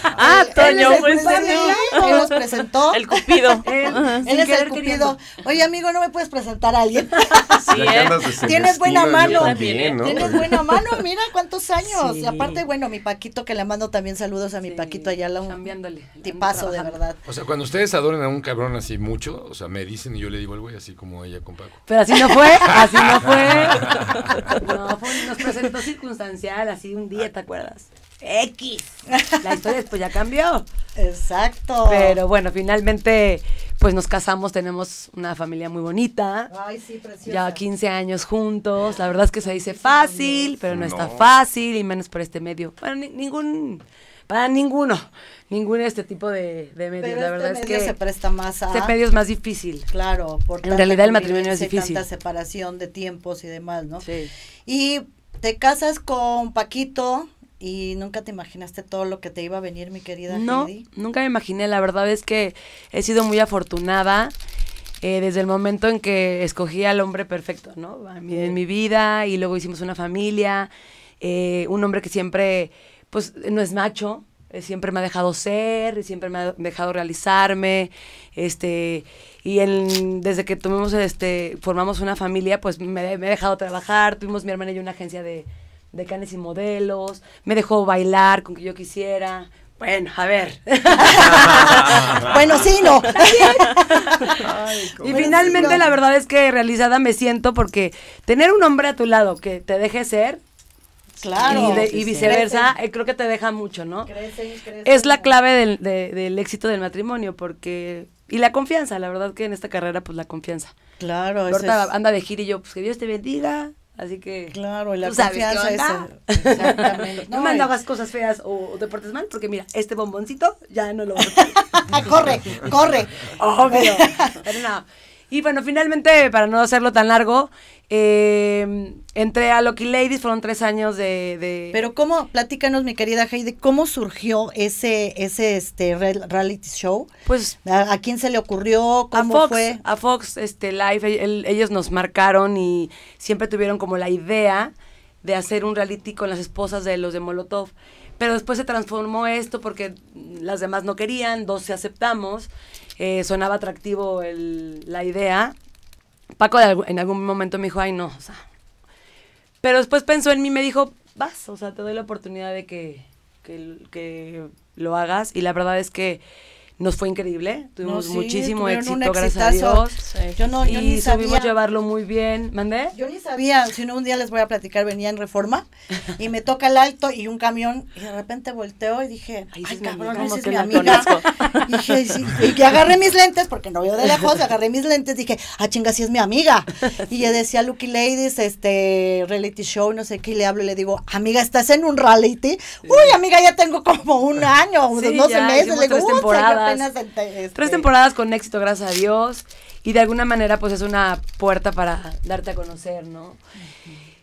ah, Toño, pues Él nos presentó. El cupido. Él, es el cupido. Oye, amigo, ¿no me puedes presentar a alguien? sí, ¿eh? Tienes buena mano. Tienes buena mano, mira cuántos años. Y aparte, bueno, mi Paquito, que le mando también saludos a mi Paquito allá. Cambiándole. Tipazo de verdad. O sea, cuando ustedes adoren a un cabrón así mucho, o sea, me dicen y yo le digo al güey así como ella con Paco. Pero así no fue, así no fue. No, fue, nos presentó circunstancial, así un día, ¿te acuerdas? X. La historia después ya cambió. Exacto. Pero bueno, finalmente, pues nos casamos, tenemos una familia muy bonita. Ay, sí, preciosa. Ya 15 años juntos. La verdad es que se dice fácil, pero no, está fácil, y menos por este medio. Bueno, ningún, para ninguno ningún este tipo de, de medios. la este verdad es que se presta más a. Este medio es más difícil. Claro, porque en realidad el matrimonio es difícil. Tanta separación de tiempos y demás, ¿no? Sí. Y te casas con Paquito y nunca te imaginaste todo lo que te iba a venir, mi querida no, Nunca me imaginé, la verdad es que he sido muy afortunada. eh, desde el momento en que escogí al hombre perfecto, ¿no? en mi vida y luego hicimos una familia, eh, un hombre que siempre, pues, no es macho, eh, siempre me ha dejado ser, siempre me ha dejado realizarme, este, y desde que tuvimos, este, formamos una familia, pues me, me, he dejado trabajar, tuvimos mi hermana y yo una agencia de, de canes y modelos, me dejó bailar con que yo quisiera, bueno, a ver. bueno, sí, no. y finalmente la verdad es que realizada me siento porque tener un hombre a tu lado que te deje ser, Claro. Y, viceversa, eh, creo que te deja mucho, ¿no? es la clave del, del, éxito del matrimonio, porque... Y la confianza, la verdad que en esta carrera, pues la confianza. Claro. Ahorita anda de gira y yo, pues que Dios te bendiga, Así que. Claro, y la confianza es. Exactamente. No, me hagas cosas feas o, te portes mal, porque mira, este bomboncito ya no lo voy a Corre, corre. Obvio. Pero no. Y bueno, finalmente, para no hacerlo tan largo, eh, entré a Lucky Ladies, fueron tres años de, Pero cómo, platícanos mi querida Heidi, ¿cómo surgió ese, ese este reality show? Pues... ¿A, quién se le ocurrió? ¿Cómo a Fox, fue? A Fox este, Live, ellos nos marcaron y siempre tuvieron como la idea de hacer un reality con las esposas de los de Molotov. Pero después se transformó esto porque las demás no querían, dos se aceptamos. Eh, sonaba atractivo la idea. Paco en algún momento me dijo, ay no, o sea. Pero después pensó en mí y me dijo, vas, o sea, te doy la oportunidad de que, que, que lo hagas. Y la verdad es que nos fue increíble, tuvimos muchísimo éxito, gracias a Dios. Yo no, yo y ni sabía. llevarlo muy bien. ¿Mandé? Yo ni sabía, si no un día les voy a platicar, venía en Reforma y me toca el alto y un camión y de repente volteo y dije, ay, cabrón, esa es mi amiga. dije, y que agarré mis lentes, porque no veo de lejos, agarré mis lentes, dije, ah, chinga, sí es mi amiga. Y yo decía, Lucky Ladies, este, reality show, no sé qué, y le hablo y le digo, amiga, ¿estás en un reality? Uy, amiga, ya tengo como un año, unos 12 meses. Le digo, temporadas Tres este, temporadas con éxito, gracias a Dios. Y de alguna manera, pues es una puerta para darte a conocer, ¿no?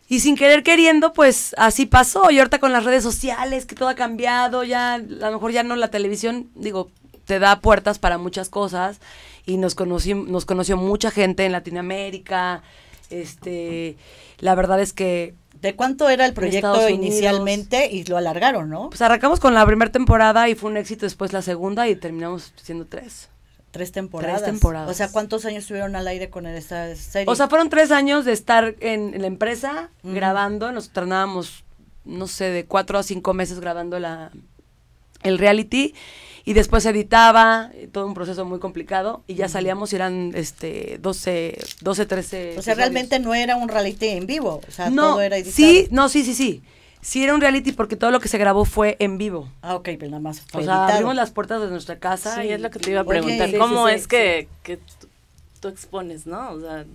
Y sin querer queriendo, pues así pasó. Y ahorita con las redes sociales, que todo ha cambiado, ya a lo mejor ya no la televisión, digo, te da puertas para muchas cosas. Y nos, conocí, nos conoció mucha gente en Latinoamérica. Este, la verdad es que ¿De cuánto era el proyecto inicialmente y lo alargaron, no? Pues arrancamos con la primera temporada y fue un éxito después la segunda y terminamos siendo tres. Tres temporadas. Tres temporadas. O sea, ¿cuántos años estuvieron al aire con esta serie? O sea, fueron tres años de estar en, la empresa grabando. Nos tornábamos, no sé, de cuatro a cinco meses grabando la, el reality y después editaba, eh, todo un proceso muy complicado y ya salíamos y eran este 12, 12 13 O sea, realmente no era un reality en vivo, o sea, todo era editado. Sí, no, sí, sí, sí. Sí era un reality porque todo lo que se grabó fue en vivo. Ah, ok, pero nada más fue O sea, abrimos las puertas de nuestra casa y es lo que te iba a preguntar, ¿cómo es que, que tú expones, no? O sea,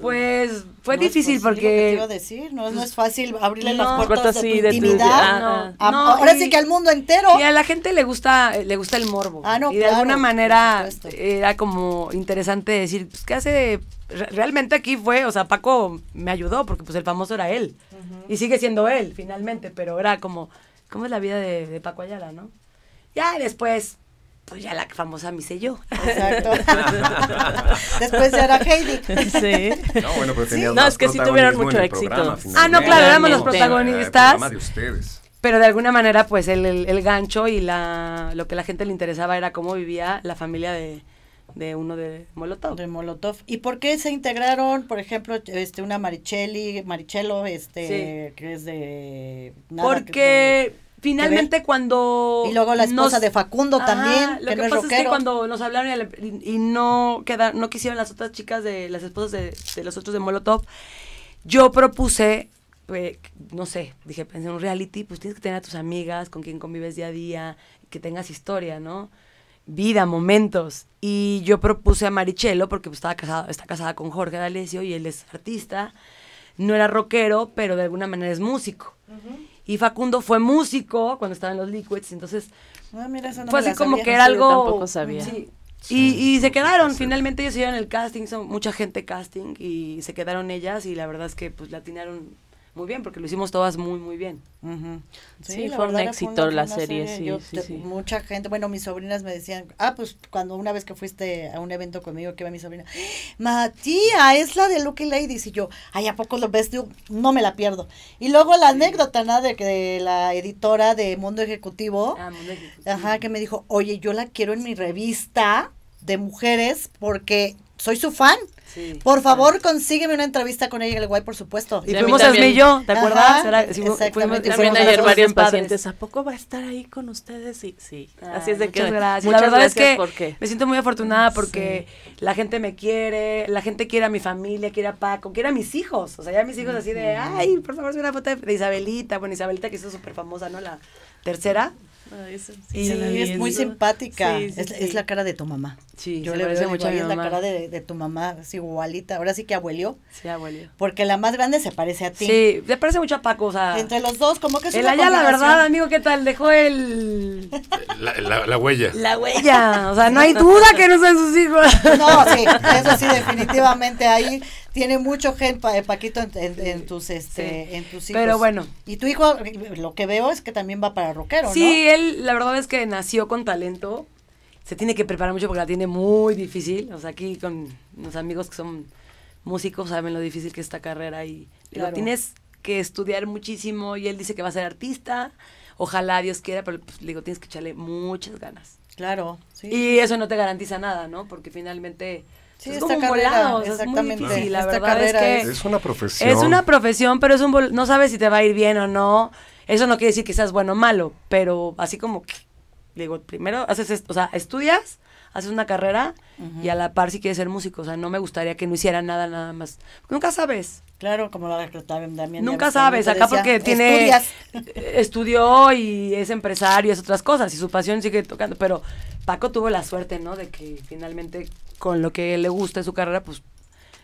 pues fue difícil porque... iba a decir, no, no es fácil abrirle las puertas de, tu intimidad. Ah, ah. ahora sí que al mundo entero. Y a la gente le gusta le gusta el morbo. Ah, no, y de alguna manera era como interesante decir, pues, ¿qué hace? Realmente aquí fue, o sea, Paco me ayudó porque pues el famoso era él. Y sigue siendo él, finalmente, pero era como, ¿cómo es la vida de, de Paco Ayala, no? Ya después pues ya la famosa me hice yo. Exacto. Después ya era Heidi. Sí. No, bueno, pero tenía No, es que sí tuvieron mucho éxito. ah, no, claro, éramos los protagonistas. de ustedes. Pero de alguna manera, pues el, el, gancho y la, lo que a la gente le interesaba era cómo vivía la familia de, de uno de Molotov. De Molotov. ¿Y por qué se integraron, por ejemplo, este una Marichelli, Marichelo, este, que es de... Porque finalmente cuando y luego la esposa de Facundo también lo que, pasa es, que cuando nos hablaron y, no queda, no quisieron las otras chicas de las esposas de, los otros de Molotov yo propuse pues, no sé dije pensé en un reality pues tienes que tener a tus amigas con quien convives día a día que tengas historia no vida momentos. Y yo propuse a Marichelo porque pues, estaba casada está casada con Jorge D'Alessio y él es artista. No era rockero pero de alguna manera es músico y Facundo fue músico cuando estaba en los Liquids, entonces ah, fue así como que era algo... tampoco sabía. y, y se quedaron, finalmente ellos hicieron el casting, son mucha gente casting y se quedaron ellas y la verdad es que pues la atinaron muy bien, porque lo hicimos todas muy, muy bien. Sí, fue un éxito la serie, sí, sí, Mucha gente, bueno, mis sobrinas me decían, ah, pues cuando una vez que fuiste a un evento conmigo, que iba mi sobrina, Matía, es la de Lucky Ladies, y yo, ay, ¿a poco lo ves? no me la pierdo. Y luego la anécdota, ¿no? De que la editora de Mundo Ejecutivo, ah, Mundo Ejecutivo, ajá, que me dijo, oye, yo la quiero en mi revista de mujeres porque soy su fan. Por favor, consígueme una entrevista con ella en el guay, por supuesto. Y fuimos y yo, ¿te acuerdas? exactamente. también ayer varios pacientes. ¿A poco va a estar ahí con ustedes? Sí, sí. Así es de que. Muchas gracias. la verdad es que me siento muy afortunada porque la gente me quiere, la gente quiere a mi familia, quiere a Paco, quiere a mis hijos. O sea, ya mis hijos así de, ay, por favor, una foto de Isabelita. Bueno, Isabelita que hizo súper famosa, ¿no? La tercera y es muy simpática. es, la cara de tu mamá. Sí, yo le veo mucho es la cara de, tu mamá, igualita. Ahora sí que abuelió. Sí, abuelió. Porque la más grande se parece a ti. Sí, le parece mucho a Paco, o sea. Entre los dos, como que es el allá, la verdad, amigo, ¿qué tal? Dejó el. La, huella. La huella. O sea, no hay duda que no son sus hijos. No, sí, eso sí, definitivamente ahí tiene mucho gen Paquito en, tus este en tus hijos. Pero bueno. Y tu hijo lo que veo es que también va para rockero, sí, ¿no? Sí, él la verdad es que nació con talento. Se tiene que preparar mucho porque la tiene muy difícil. O sea, aquí con los amigos que son músicos saben lo difícil que es esta carrera y lo tienes que estudiar muchísimo y él dice que va a ser artista. Ojalá Dios quiera, pero pues, le digo, tienes que echarle muchas ganas. Claro, sí. Y eso no te garantiza nada, ¿no? Porque finalmente Sí, es como carrera, exactamente. Es muy La verdad es que es una profesión. Es una profesión, pero es un no sabes si te va a ir bien o no. Eso no quiere decir que seas bueno o malo, pero así como digo, primero haces esto, o sea, estudias, haces una carrera y a la par si quieres ser músico, o sea, no me gustaría que no hiciera nada nada más. Nunca sabes. Claro, como la también. Nunca sabes, acá porque tiene estudió y es empresario y es otras cosas y su pasión sigue tocando, pero Paco tuvo la suerte, ¿no? De que finalmente con lo que le gusta de su carrera, pues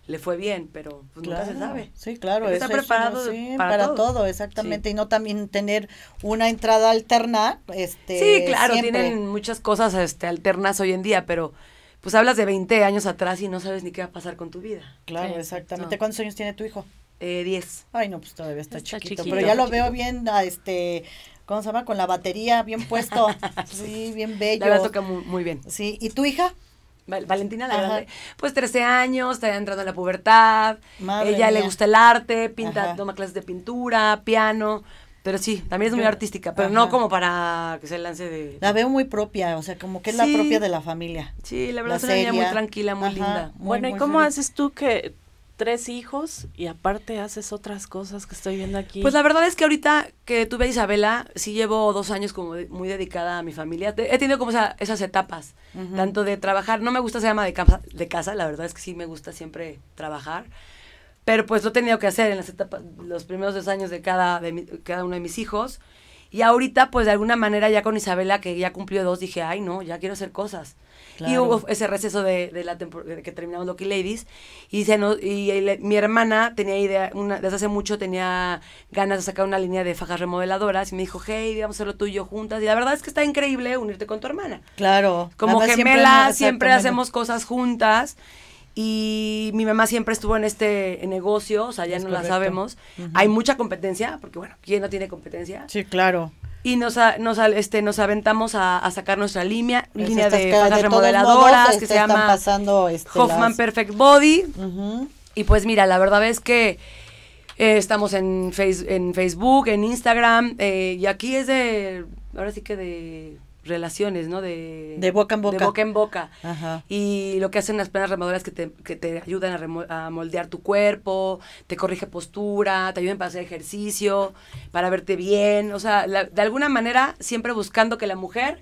le fue bien, pero pues, nunca se sabe. Sí, claro. está preparado para, todo. exactamente. Y no también tener una entrada alterna. Este, sí, claro, tienen muchas cosas este, alternas hoy en día, pero pues hablas de 20 años atrás y no sabes ni qué va a pasar con tu vida. Claro, exactamente. ¿Cuántos años tiene tu hijo? Eh, 10. Ay, no, pues todavía está, chiquito, Pero ya lo veo bien, a este, ¿cómo se llama? Con la batería bien puesto. sí, bien bello. La toca muy, muy bien. Sí, ¿y tu hija? Valentina la grande, pues 13 años, está entrando en la pubertad, ella le gusta el arte, pinta, toma clases de pintura, piano, pero sí, también es muy artística, pero no como para que se lance de... La veo muy propia, o sea, como que es la propia de la familia. Sí, la verdad es una niña muy tranquila, muy linda. bueno, ¿y cómo haces tú que tres hijos y aparte haces otras cosas que estoy viendo aquí. Pues la verdad es que ahorita que tuve a Isabela, sí llevo dos años como muy dedicada a mi familia. He tenido como esas etapas, tanto de trabajar, no me gusta ser ama de casa, de casa, la verdad es que sí me gusta siempre trabajar. Pero pues lo he tenido que hacer en las etapas, los primeros dos años de cada, de cada uno de mis hijos. Y ahorita, pues de alguna manera, ya con Isabela, que ya cumplió dos, dije, ay, no, ya quiero hacer cosas. Y hubo ese receso de, de la de que terminamos Lucky Ladies. Y, se y mi hermana tenía idea, una, desde hace mucho tenía ganas de sacar una línea de fajas remodeladoras. Y me dijo, hey, vamos a hacerlo tú y yo juntas. Y la verdad es que está increíble unirte con tu hermana. Claro. Como gemelas, siempre, hacemos cosas juntas. Y mi mamá siempre estuvo en este negocio, o sea, ya no la sabemos. Hay mucha competencia, porque bueno, ¿quién no tiene competencia? Sí, claro y nos, nos, este, nos aventamos a, sacar nuestra línea, línea de fajas remodeladoras que se este, llama pasando, este, Hoffman Perfect Body. Y pues mira, la verdad es que eh, estamos en, face, en Facebook, en Instagram, eh, y aquí es de, ahora sí que de relaciones, ¿no? De, de boca en boca. De boca en boca. Y lo que hacen las plenas remodelas que te, que te ayudan a, moldear tu cuerpo, te corrige postura, te ayudan para hacer ejercicio, para verte bien. O sea, de alguna manera siempre buscando que la mujer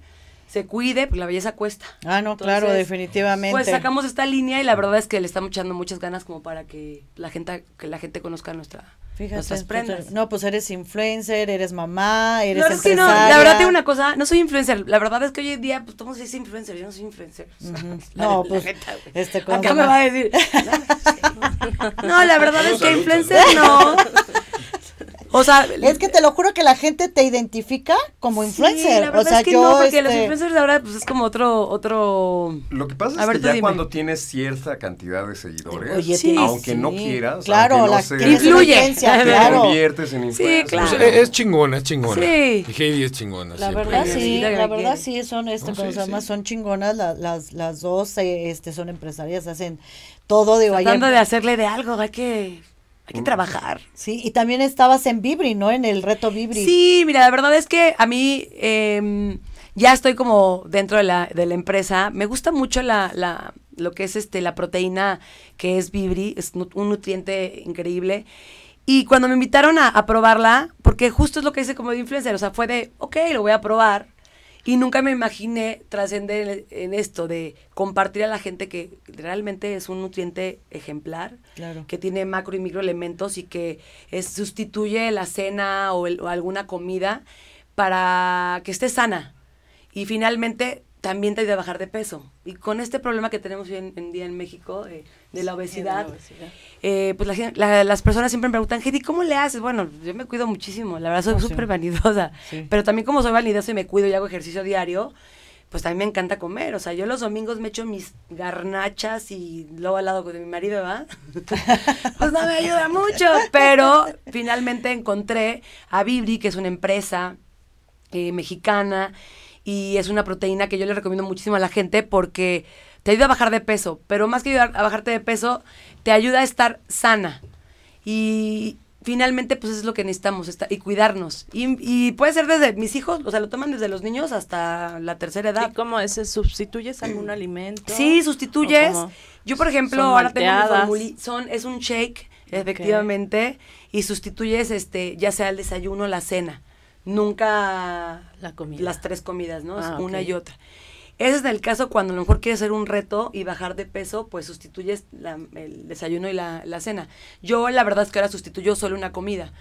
se cuide, porque la belleza cuesta. Ah, no, claro, definitivamente. Pues sacamos esta línea y la verdad es que le estamos echando muchas ganas como para que la gente, que la gente conozca nuestra, Fíjate, pues, no, pues eres influencer, eres mamá, eres no, empresaria. no, la verdad tengo una cosa, no soy influencer. La verdad es que hoy en día, pues todos dicen influencer, yo no soy influencer. no, pues, este, Acá me va a decir. no, la verdad es que influencer no. O sea, es que te lo juro que la gente te identifica como influencer. o sea, yo, no, porque los este influencers ahora pues es como otro otro Lo que pasa es que ya cuando tienes cierta cantidad de seguidores, aunque no quieras, claro, la no influye, claro. conviertes en influencer. Sí, claro. Pues, es, chingona, es chingona. Sí. Heidi es chingona. La verdad sí, la verdad sí son este, no, son chingonas las las dos eh, este son empresarias, hacen todo de Tratando de hacerle de algo, hay que hay que trabajar. Sí, y también estabas en Vibri, ¿no? En el reto Vibri. Sí, mira, la verdad es que a mí em, ya estoy como dentro de la, de la empresa. Me gusta mucho la, la, lo que es este, la proteína que es Vibri, es un nutriente increíble. Y cuando me invitaron a, a, probarla, porque justo es lo que hice como de influencer, o sea, fue de, ok, lo voy a probar. Y nunca me imaginé trascender en esto de compartir a la gente que realmente es un nutriente ejemplar, que tiene macro y microelementos y que es, sustituye la cena o, o alguna comida para que esté sana. Y finalmente también te ayuda a bajar de peso. Y con este problema que tenemos hoy en, día en México eh, de la obesidad, eh, pues las personas siempre me preguntan, Heidi, ¿cómo le haces? Bueno, yo me cuido muchísimo, la verdad soy oh, súper vanidosa, pero también como soy vanidosa y me cuido y hago ejercicio diario, pues también me encanta comer. O sea, yo los domingos me echo mis garnachas y luego al lado de mi marido, ¿va? pues no me ayuda mucho, pero finalmente encontré a Vibri, que es una empresa eh, mexicana, y es una proteína que yo le recomiendo muchísimo a la gente porque te ayuda a bajar de peso, pero más que ayudar a bajarte de peso, te ayuda a estar sana. Y finalmente, pues es lo que necesitamos, y cuidarnos. Y, puede ser desde mis hijos, o sea, lo toman desde los niños hasta la tercera edad. ¿Y cómo es? ¿Sustituyes algún alimento? Sí, sustituyes. Yo, por ejemplo, ahora tengo mi son Es un shake, efectivamente, y sustituyes, este, ya sea el desayuno o la cena nunca la comida. las tres comidas, ¿no? ah, una y otra. Ese es el caso cuando a lo mejor quieres hacer un reto y bajar de peso, pues sustituyes el desayuno y la, cena. Yo la verdad es que ahora sustituyo solo una comida.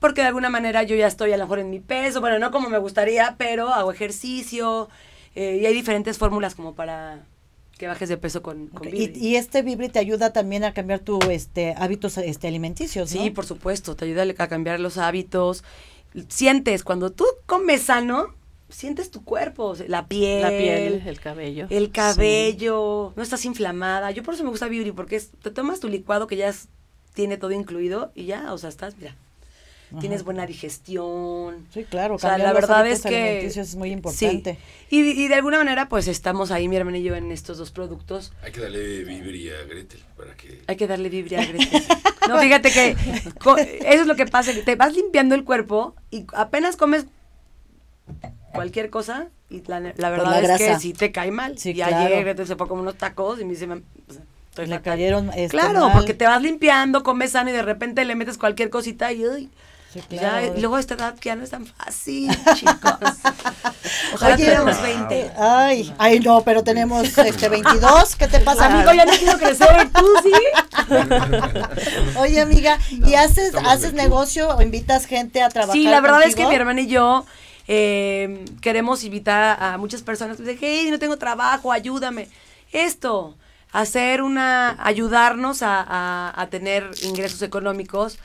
Porque de alguna manera yo ya estoy a lo mejor en mi peso, bueno, no como me gustaría, pero hago ejercicio eh, y hay diferentes fórmulas como para que bajes de peso con, con Y, este Vibri te ayuda también a cambiar tus este, hábitos este, alimenticios, ¿no? Sí, por supuesto, te ayuda a cambiar los hábitos sientes, cuando tú comes sano, sientes tu cuerpo, la piel. La piel, el cabello. El cabello, no estás inflamada. Yo por eso me gusta Beauty, porque te tomas tu licuado que ya tiene todo incluido y ya, o sea, estás, mira, tienes buena digestión. Sí, claro. O sea, la verdad es que es muy importante. Y, y, de alguna manera, pues estamos ahí, mi hermana y yo, en estos dos productos. Hay que darle vibri a Gretel para que. Hay que darle vibri a Gretel. no, fíjate que eso es lo que pasa, que te vas limpiando el cuerpo y apenas comes cualquier cosa y la, verdad es que sí te cae mal. y ayer Gretel se fue como unos tacos y me dice, le cayeron este, Claro, porque te vas limpiando, comes sano y de repente le metes cualquier cosita y uy, y luego a esta edad que ya no es tan fácil, chicos. Ojalá tuviéramos 20. Ay, ay, no, pero tenemos este 22. ¿Qué te pasa? Amigo, ya no quiero crecer. ¿Tú sí? Oye, amiga, ¿y haces, haces negocio o invitas gente a trabajar? Sí, la verdad es que mi hermana y yo eh, queremos invitar a muchas personas. De, hey, no tengo trabajo, ayúdame. Esto hacer una, ayudarnos a, tener ingresos económicos,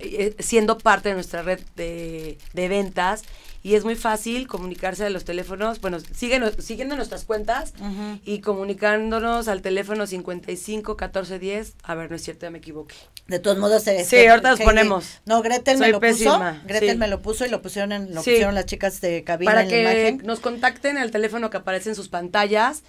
eh, siendo parte de nuestra red de, ventas. Y es muy fácil comunicarse a los teléfonos, bueno, siguen, siguiendo nuestras cuentas y comunicándonos al teléfono 55 14 10. A ver, no es cierto, ya me equivoqué. De todos modos, este, sí, ahorita los ponemos. No, Gretel me lo puso. Gretel me lo puso y lo pusieron, en, lo pusieron las chicas de cabina Para que nos contacten al teléfono que aparece en sus pantallas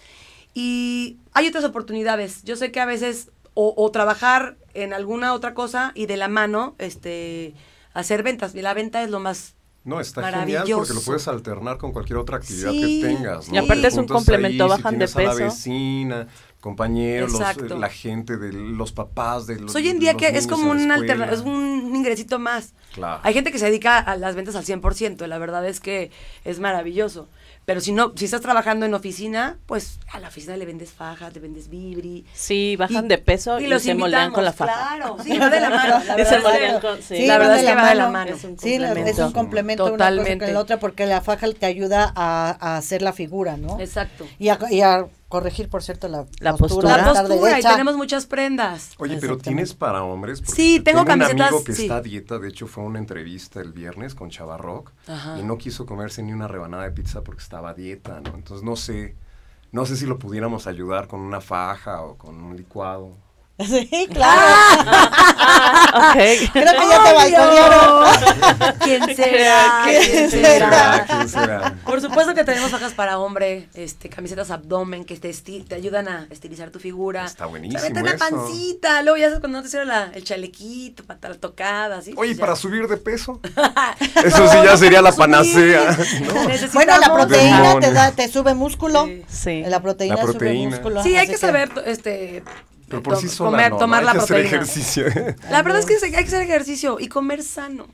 y hay otras oportunidades. Yo sé que a veces o, trabajar en alguna otra cosa y de la mano este hacer ventas. Y la venta es lo más no, está genial porque lo puedes alternar con cualquier otra actividad que tengas. Y aparte es un complemento, bajan de peso. A la vecina, compañeros, la gente, de los papás, de los Hoy en día que es como un es un ingresito más. Claro. Hay gente que se dedica a las ventas al 100%, la verdad es que es maravilloso. Pero si no, si estás trabajando en oficina, pues a la oficina le vendes fajas, le vendes vibri. Sí, bajan de peso y, los se moldean con la faja. Claro, sí, va de la mano. La verdad, es que, la verdad es que va de la mano. Es un sí, es un complemento Totalmente. una cosa con la otra porque la faja te ayuda a, a hacer la figura, ¿no? Exacto. Y a, y a corregir, por cierto, la, la postura. La postura, y tenemos muchas prendas. Oye, pero ¿tienes para hombres? sí, tengo, camisetas. un amigo que está a dieta, de hecho fue una entrevista el viernes con Chavarrock y no quiso comerse ni una rebanada de pizza porque estaba a dieta, ¿no? Entonces no sé, no sé si lo pudiéramos ayudar con una faja o con un licuado. Sí, claro. okay. Creo que ya te balconearon. ¿Quién será? ¿Quién será? ¿Quién será? Por supuesto que tenemos fajas para hombre, este, camisetas abdomen que te, te ayudan a estilizar tu figura. Está buenísimo. Te una pancita, luego ya sabes cuando no te sirve el chalequito para estar tocada, así. Oye, para subir de peso. Eso sí ya sería la panacea. Bueno, la proteína te da, te sube músculo. Sí. La proteína, la proteína. sube músculo. Sí, hay que saber, este pero por sí sola comer, tomar la proteína. ejercicio. La verdad es que hay que hacer ejercicio y comer sano.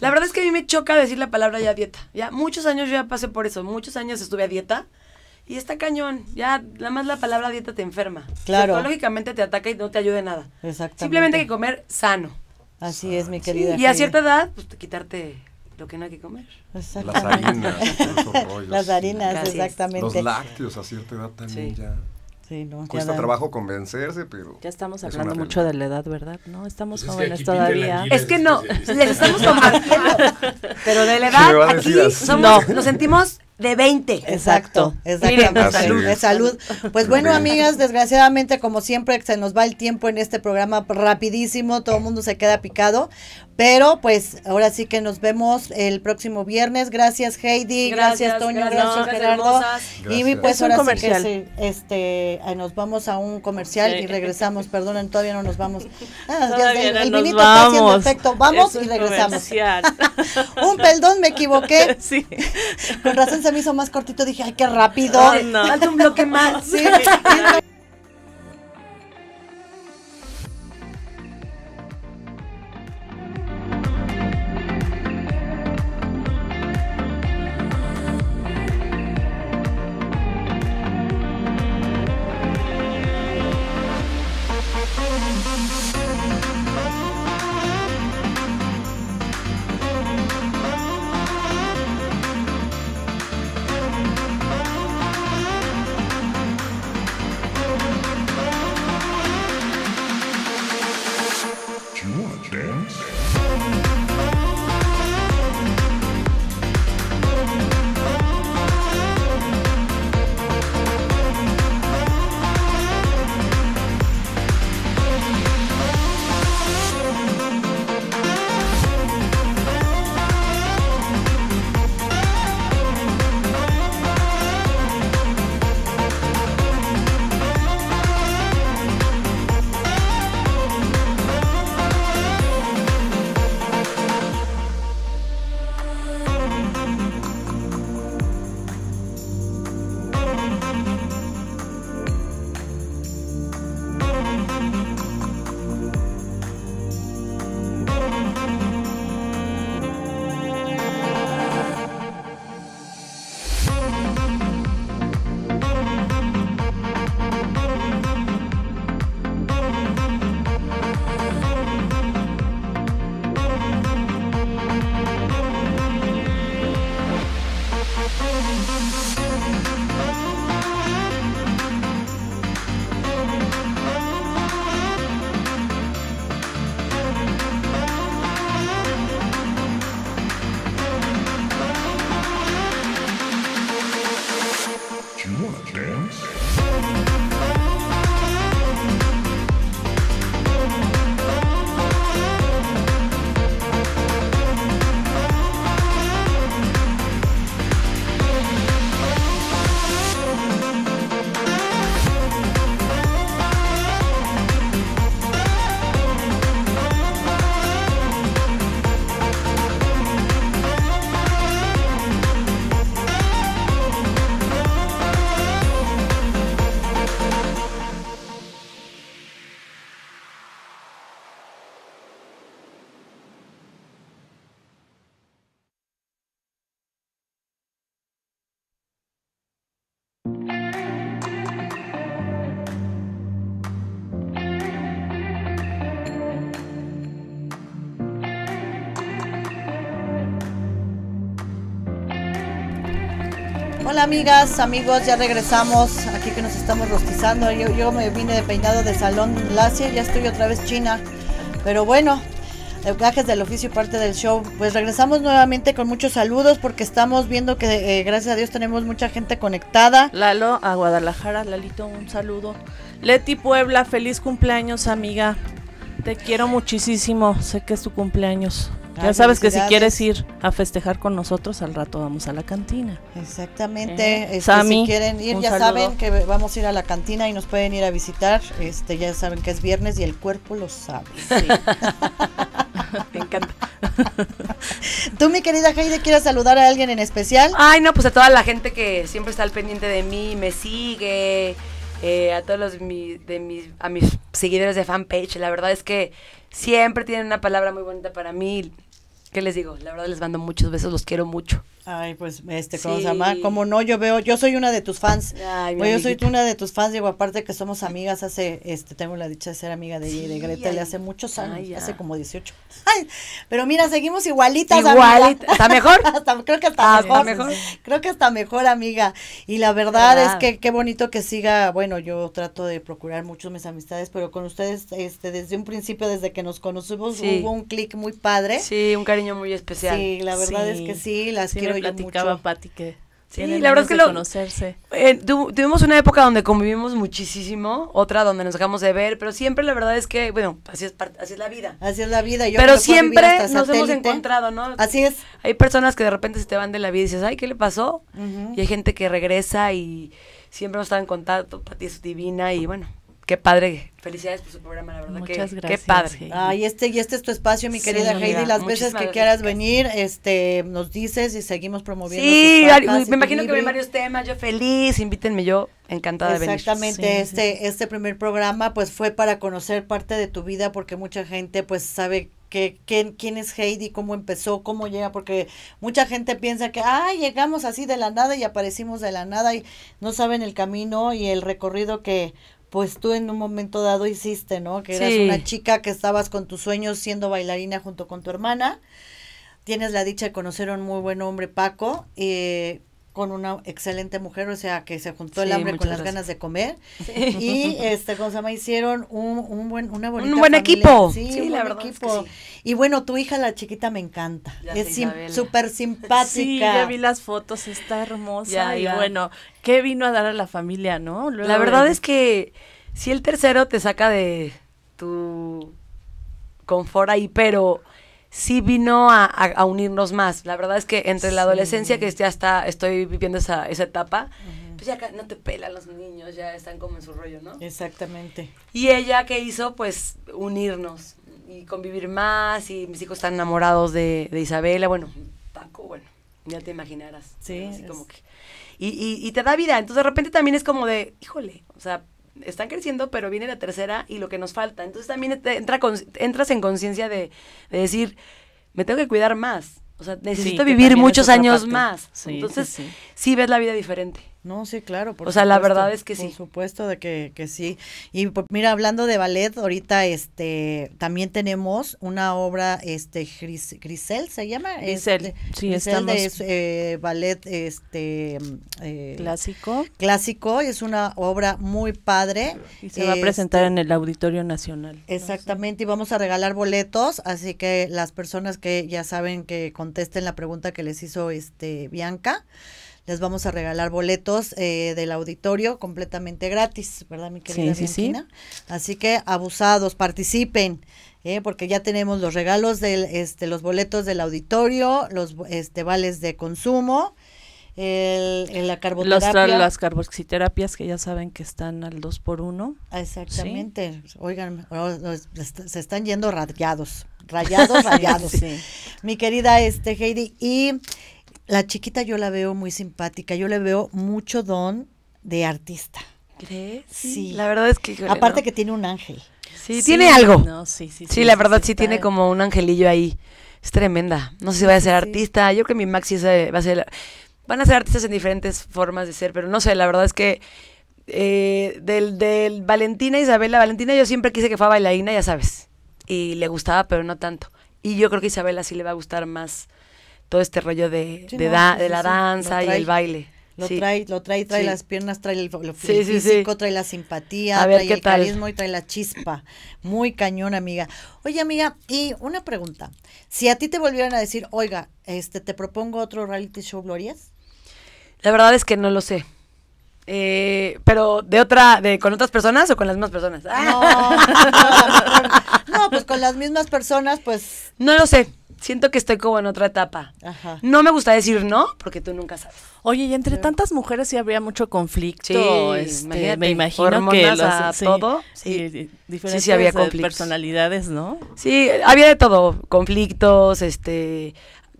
La verdad es que a mí me choca decir la palabra ya dieta. Ya muchos años yo ya pasé por eso. Muchos años estuve a dieta. Y está cañón. Ya, nada más la palabra dieta te enferma. Claro. Psicológicamente te ataca y no te ayuda en nada. Exactamente. Simplemente hay que comer sano. Así es, mi querida. y a cierta edad, pues quitarte lo que no hay que comer. Las harinas, Las harinas, exactamente. Los lácteos a cierta edad también ya. Sí, no, Cuesta trabajo convencerse, pero. Ya estamos hablando mucho de la edad, ¿verdad? No, estamos pues jóvenes todavía. Es que no, les estamos compartiendo. pero de la edad, aquí somos, nos sentimos de 20. Exacto, exactamente. Salud, de salud. Pues bueno, amigas, desgraciadamente, como siempre, se nos va el tiempo en este programa rapidísimo, todo el mundo se queda picado. Pero pues ahora sí que nos vemos el próximo viernes. Gracias Heidi, gracias, Toño, gracias, Gerardo. Y pues ahora sí que este, nos vamos a un comercial y regresamos. Perdonen, todavía no nos vamos. Ah, el, el vinito está haciendo efecto. Vamos y regresamos. un perdón, me equivoqué. Sí. Con razón se me hizo más cortito, dije, ay, qué rápido. Falta un bloque más. Sí. Amigas, amigos, ya regresamos. Aquí que nos estamos rostizando. Yo, me vine de peinado de salón Lacia, ya estoy otra vez china. Pero bueno, gajes del oficio y parte del show. Pues regresamos nuevamente con muchos saludos porque estamos viendo que eh, gracias a Dios tenemos mucha gente conectada. Lalo a Guadalajara, Lalito, un saludo. Leti Puebla, feliz cumpleaños amiga. Te quiero muchísimo, sé que es tu cumpleaños. Ya sabes que si quieres ir a festejar con nosotros, al rato vamos a la cantina. Exactamente. Eh, este, si quieren ir, ya saben que vamos a ir a la cantina y nos pueden ir a visitar. Este, ya saben que es viernes y el cuerpo lo sabe. Me encanta. Tú, mi querida Heide, ¿quieres saludar a alguien en especial? Ay, no, pues a toda la gente que siempre está al pendiente de mí, me sigue, eh, a todos los de mis, a mis seguidores de fanpage. La verdad es que siempre tienen una palabra muy bonita para mí. ¿Qué les digo? La verdad les mando muchos besos, los quiero mucho. Ay, pues, este, ¿cómo se llama? Como no, yo veo, yo soy una de tus fans. Ay, yo soy una de tus fans, digo, aparte que somos amigas, hace, este, tengo la dicha de ser amiga de ella y de Gretel hace muchos años, hace como 18. Ay, pero mira, seguimos igualitas, Igualita. ¿Está mejor? creo que está, ah, mejor. Creo que está mejor, amiga. Y la verdad, es que qué bonito que siga, bueno, yo trato de procurar mucho mis amistades, pero con ustedes, este, desde un principio, desde que nos conocimos, hubo un clic muy padre. Sí, un cariño muy especial. Sí, la verdad es que sí, las quiero me platicaba Pati que Sí, la verdad es que lo, conocerse. Eh, tuvimos una época donde convivimos muchísimo, otra donde nos dejamos de ver, pero siempre la verdad es que, bueno, así es, así es la vida. Así es la vida. pero siempre nos hemos encontrado, ¿no? Así es. Hay personas que de repente se te van de la vida y dices, ay, ¿qué le pasó? Y hay gente que regresa y siempre nos está en contacto, Pati es divina y bueno, Qué padre. Felicidades por su programa, la verdad. Muchas gracias. Qué padre. Ay, este, y este es tu espacio, mi querida Heidi. Las veces que quieras venir, este, nos dices y seguimos promoviendo. Sí, me imagino que hay varios temas. Yo feliz, invítenme yo, encantada de venir. Exactamente, este, este primer programa, pues fue para conocer parte de tu vida, porque mucha gente, pues, sabe que, quién es Heidi, cómo empezó, cómo llega, porque mucha gente piensa que, ah, llegamos así de la nada y aparecimos de la nada y no saben el camino y el recorrido que pues tú en un momento dado hiciste, ¿no? Que eras una chica que estabas con tus sueños siendo bailarina junto con tu hermana. Tienes la dicha de conocer a un muy buen hombre, Paco, eh, con una excelente mujer, o sea, que se juntó el hambre con las ganas de comer. Y, este, ¿cómo se llama? Hicieron un, un buen, una bonita Un buen equipo. Sí, un buen equipo. Y bueno, tu hija, la chiquita, me encanta. es súper simpática. Sí, ya vi las fotos, está hermosa. y bueno, ¿qué vino a dar a la familia, no? la verdad es que si el tercero te saca de tu confort ahí, pero sí vino a, unirnos más. La verdad es que entre la adolescencia, que ya está, estoy viviendo esa, esa etapa, pues ya no te pelan los niños, ya están como en su rollo, ¿no? Exactamente. Y ella, ¿qué hizo? Pues unirnos y convivir más, y mis hijos están enamorados de, Isabela, bueno, Paco, bueno, ya te imaginarás. Sí. Así como que... Y, y, y te da vida, entonces de repente también es como de, híjole, o sea, están creciendo, pero viene la tercera y lo que nos falta. Entonces también entra entras en conciencia de, de, decir, me tengo que cuidar más. O sea, necesito vivir muchos años más. Entonces, sí ves la vida diferente. No, sí, claro. Por o sea, la verdad es que sí. Por supuesto de que, que sí. Y pues, mira, hablando de ballet, ahorita este también tenemos una obra, este Grisel se llama. Grisel, este, sí, Grisel de eh, ballet este eh, clásico. Clásico, es una obra muy padre. Y se va a presentar este, en el Auditorio Nacional. Exactamente, y vamos a regalar boletos, así que las personas que ya saben que contesten la pregunta que les hizo este Bianca les vamos a regalar boletos eh, del auditorio completamente gratis, ¿verdad, mi querida sí, sí, Así que abusados, participen. Eh, porque ya tenemos los regalos de este, los boletos del auditorio, los este, vales de consumo, el, la carboterapia. Los, las carboxiterapias que ya saben que están al 2 por 1 Exactamente. Oigan, se están yendo rayados, rayados, rayados. Mi querida este Heidi, y la chiquita yo la veo muy simpática, yo le veo mucho don de artista. ¿Crees? Sí. La verdad es que... Aparte que tiene un ángel. Sí, tiene algo. sí, sí, sí, la verdad sí, tiene como un angelillo ahí. Es tremenda. No sé si va a ser artista. Yo creo que mi Maxi va a ser... Van a ser artistas en diferentes formas de ser, pero no sé, la verdad es que eh, del, del Valentina Isabela, Valentina yo siempre quise que fuera bailarina, ya sabes. Y le gustaba, pero no tanto. Y yo creo que Isabela sí le va a gustar más todo este rollo de, de, la danza y el baile. Lo trae, lo trae, trae las piernas, trae el, lo físico, trae la simpatía, trae el carisma y trae la chispa. Muy cañón, amiga. Oye, amiga, y una pregunta. Si a ti te volvieran a decir, oiga, este, te propongo otro reality show, ¿Glorias? La verdad es que no lo sé. Eh, pero de otra, de con otras personas o con las mismas personas. No, no, pues con las mismas personas, pues. No lo sé. Siento que estoy como en otra etapa. Ajá. No me gusta decir no, porque tú nunca sabes. Oye, y entre tantas mujeres sí habría mucho conflicto. Este, me imagino que los, todo. Sí, diferentes sí, había personalidades, ¿no? Sí, había de todo, conflictos, este,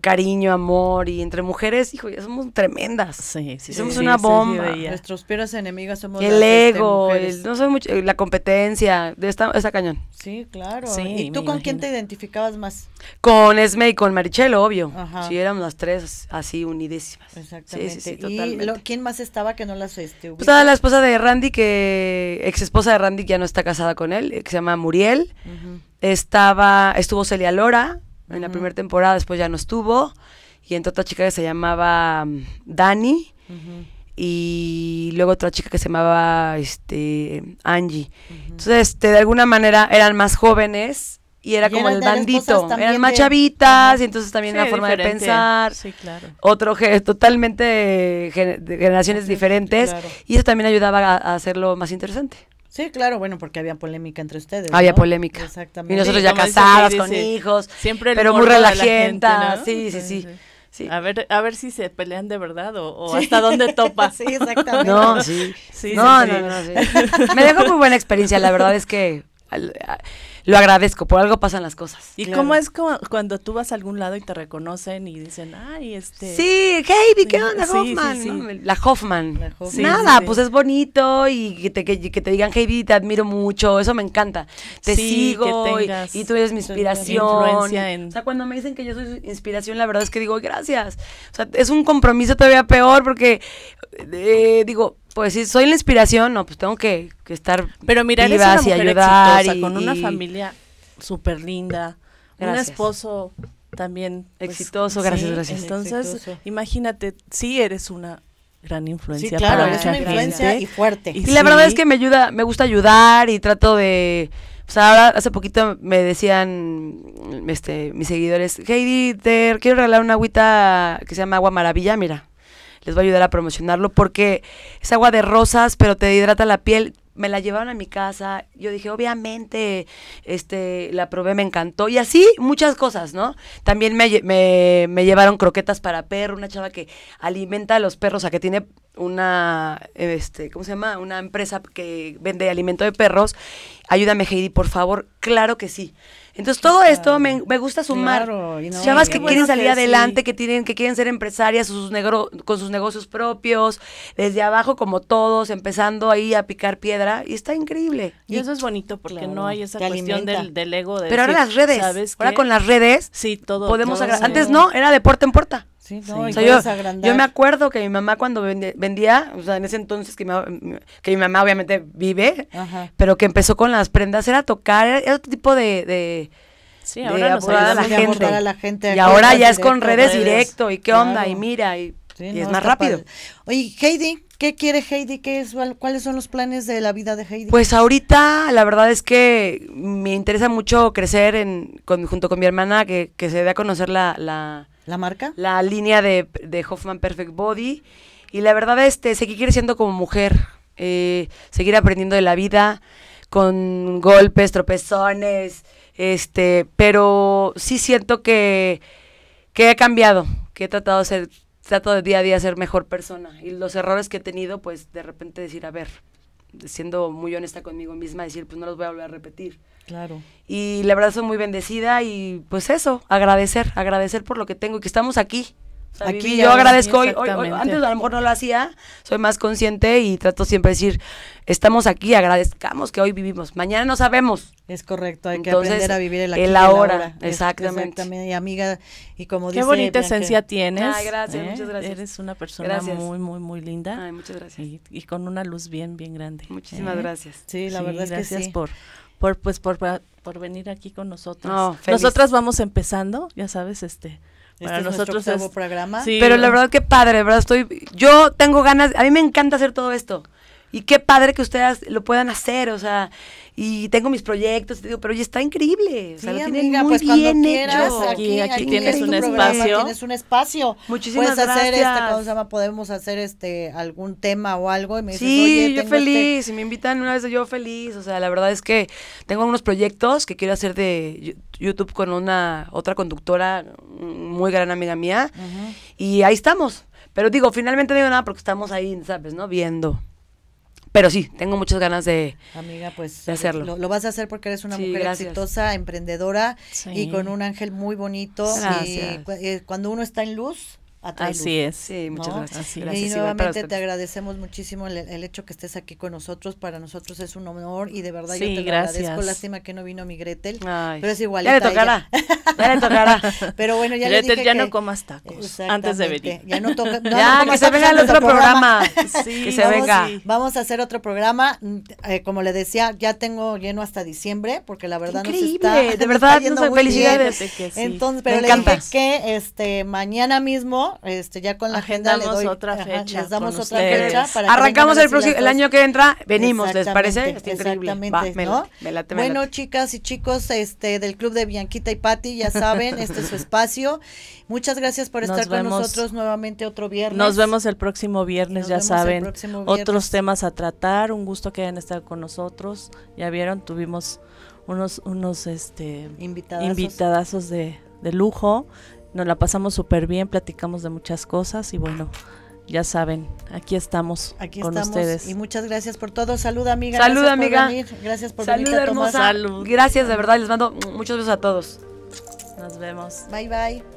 cariño, amor y entre mujeres, hijo, ya somos tremendas. Sí, sí, somos una bomba. Nuestros peores enemigos somos el este, ego, el, no soy mucho, la competencia, de esta, esta cañón. Sí, claro. ¿Y tú con quién te identificabas más? Con Esme y con Marichelo, obvio. Ajá. Sí, éramos las tres así unidísimas. Exactamente. ¿Y quién más estaba que no las este, Pues estaba la esposa de Randy, que ex esposa de Randy ya no está casada con él, que se llama Muriel. Estaba, estuvo Celia Lora, en la primera temporada, después ya no estuvo. Y entró otra chica que se llamaba mm, Dani. Y luego otra chica que se llamaba este, Angie. Entonces, este, de alguna manera eran más jóvenes y era como el bandito. Eran más chavitas y entonces también la forma de pensar. Sí, claro. Otro, totalmente de generaciones diferentes. Y eso también ayudaba a hacerlo más interesante. Sí, claro, bueno, porque había polémica entre ustedes. Había polémica. Exactamente. Y nosotros ya casadas, con hijos, siempre pero muy relajenta. Sí, sí, sí, sí, A ver, a ver si se pelean de verdad o, hasta dónde topa. sí, exactamente. No, sí. sí no, no, no, sí. Me dejó muy buena experiencia, la verdad es que lo agradezco, por algo pasan las cosas. ¿Y cómo es como cuando tú vas a algún lado y te reconocen y dicen, ay, este... Sí, Heidi, ¿qué onda, Hoffman? La Hoffman. Nada, pues es bonito y que te, que, te digan, Heidi, te admiro mucho, eso me encanta. Te sigo y, tú eres mi inspiración. O sea, cuando me dicen que yo soy inspiración, la verdad es que digo, gracias. O sea, es un compromiso todavía peor porque, eh, digo, pues si soy la inspiración, no, pues tengo que, estar Pero mira, eres una mujer exitosa, con una familia súper linda, un esposo también pues, exitoso, gracias, gracias. Entonces, imagínate, sí eres una gran influencia sí, claro, para una influencia y fuerte. Y, la verdad es que me ayuda, me gusta ayudar y trato de o sea, ahora hace poquito me decían este mis seguidores, Heidi, te quiero regalar una agüita que se llama agua maravilla, mira les va a ayudar a promocionarlo porque es agua de rosas, pero te hidrata la piel. Me la llevaron a mi casa, yo dije, obviamente, este, la probé, me encantó. Y así, muchas cosas, ¿no? También me, me, me llevaron croquetas para perro, una chava que alimenta a los perros, o sea, que tiene una, este, ¿cómo se llama? Una empresa que vende alimento de perros. Ayúdame, Heidi, por favor. Claro que sí. Entonces todo esto me, gusta sumar. Chavas que quieren salir adelante, que tienen, que quieren ser empresarias sus con sus negocios propios, desde abajo como todos, empezando ahí a picar piedra, y está increíble. Y, eso es bonito porque no hay esa cuestión del, ego. Pero ahora las redes, ahora con las redes, sí, todo, podemos Antes no, era de puerta en puerta. Sí, no, yo, yo, me acuerdo que mi mamá cuando vendía, o sea, en ese entonces que mi, que mi mamá obviamente vive, pero que empezó con las prendas, era tocar, era otro tipo de... sí, ahora nos a, la gente. a la gente. Y ahora ya es con redes, directo, y qué onda, y mira, y, es más rápido. Oye, Heidi, ¿qué quiere Heidi? ¿Qué es, ¿Cuáles son los planes de la vida de Heidi? Pues ahorita la verdad es que me interesa mucho crecer en, junto con mi hermana, que, que se dé a conocer la, la ¿La marca? La línea de, Hoffman Perfect Body. Y la verdad, este, seguir creciendo como mujer, eh, seguir aprendiendo de la vida, con golpes, tropezones, este, pero sí siento que, que he cambiado, que he tratado de ser, trato de día a día ser mejor persona. Y los errores que he tenido, pues de repente decir, a ver, siendo muy honesta conmigo misma, decir, pues no los voy a volver a repetir. Claro. Y la verdad soy muy bendecida y pues eso, agradecer, agradecer por lo que tengo y que estamos aquí. Aquí yo agradezco hoy, antes a lo mejor no lo hacía, soy más consciente y trato siempre de decir, estamos aquí, agradezcamos que hoy vivimos, mañana no sabemos. Es correcto, hay que aprender a vivir el aquí el ahora. Exactamente. Y amiga, y como Qué bonita esencia tienes. Ay, gracias, ¿eh? muchas gracias. Eres una persona muy, muy, muy linda. Ay, muchas gracias. Y, con una luz bien, bien grande. Muchísimas ¿eh? gracias. Sí, la verdad es que sí. por por pues por, por venir aquí con nosotros. Nosotras vamos empezando, ya sabes, este Para este nosotros es programa. Pero la verdad que padre, verdad estoy yo tengo ganas, a mí me encanta hacer todo esto. Y qué padre que ustedes lo puedan hacer, o sea, y tengo mis proyectos, te digo, pero ya está increíble. O sea, lo amiga, pues bien quieras, Aquí, aquí, tienes un espacio. Tienes un espacio. Muchísimas Puedes hacer este, ¿cómo se llama? Podemos hacer este algún tema o algo y me dices, sí, yo este feliz. Si me invitan una vez, yo feliz. O sea, la verdad es que tengo unos proyectos que quiero hacer de YouTube con una otra conductora muy gran amiga mía. Y ahí estamos. Pero digo, finalmente digo nada porque estamos ahí, ¿sabes? ¿No? Viendo. Pero sí, tengo muchas ganas de, Amiga, pues, hacerlo. Lo, vas a hacer porque eres una mujer exitosa, emprendedora y con un ángel muy bonito. Y eh, cuando uno está en luz, Así es. Sí, muchas gracias. y nuevamente te agradecemos muchísimo el, hecho que estés aquí con nosotros. Para nosotros es un honor y de verdad yo te lo agradezco. Lástima que no vino mi Gretel. pero es igual. Ya le tocará. Ya le tocará. pero bueno, ya Gretel, le ya no comas tacos antes de venir. Ya no toca. ya, que se venga el otro programa. sí, que se venga. Vamos a hacer otro programa. Eh, como le decía, ya tengo lleno hasta diciembre porque la verdad Increíble, nos está. De verdad, nos felicidades. Entonces, pero le dije que este mañana mismo este ya con la agenda le doy, otra fecha. les damos otra fecha para Arrancamos el próximo el año que entra, venimos, ¿les parece? exactamente, ¿no? bueno, chicas y chicos este del club de Bianquita y Patti, ya saben, este es su espacio. Muchas gracias por estar con nosotros nuevamente otro viernes. Nos vemos el próximo viernes, ya saben. Otros temas a tratar, un gusto que hayan estado con nosotros. Ya vieron, tuvimos unos unos este invitadazos, de, de lujo nos la pasamos súper bien, platicamos de muchas cosas y bueno, ya saben, aquí estamos aquí con ustedes. Y muchas gracias por todo. Salud, amiga. Salud, amiga. Gracias por Salud, venir hermosa. Salud. Gracias, de verdad. Les mando muchos besos a todos. Nos vemos. Bye, bye.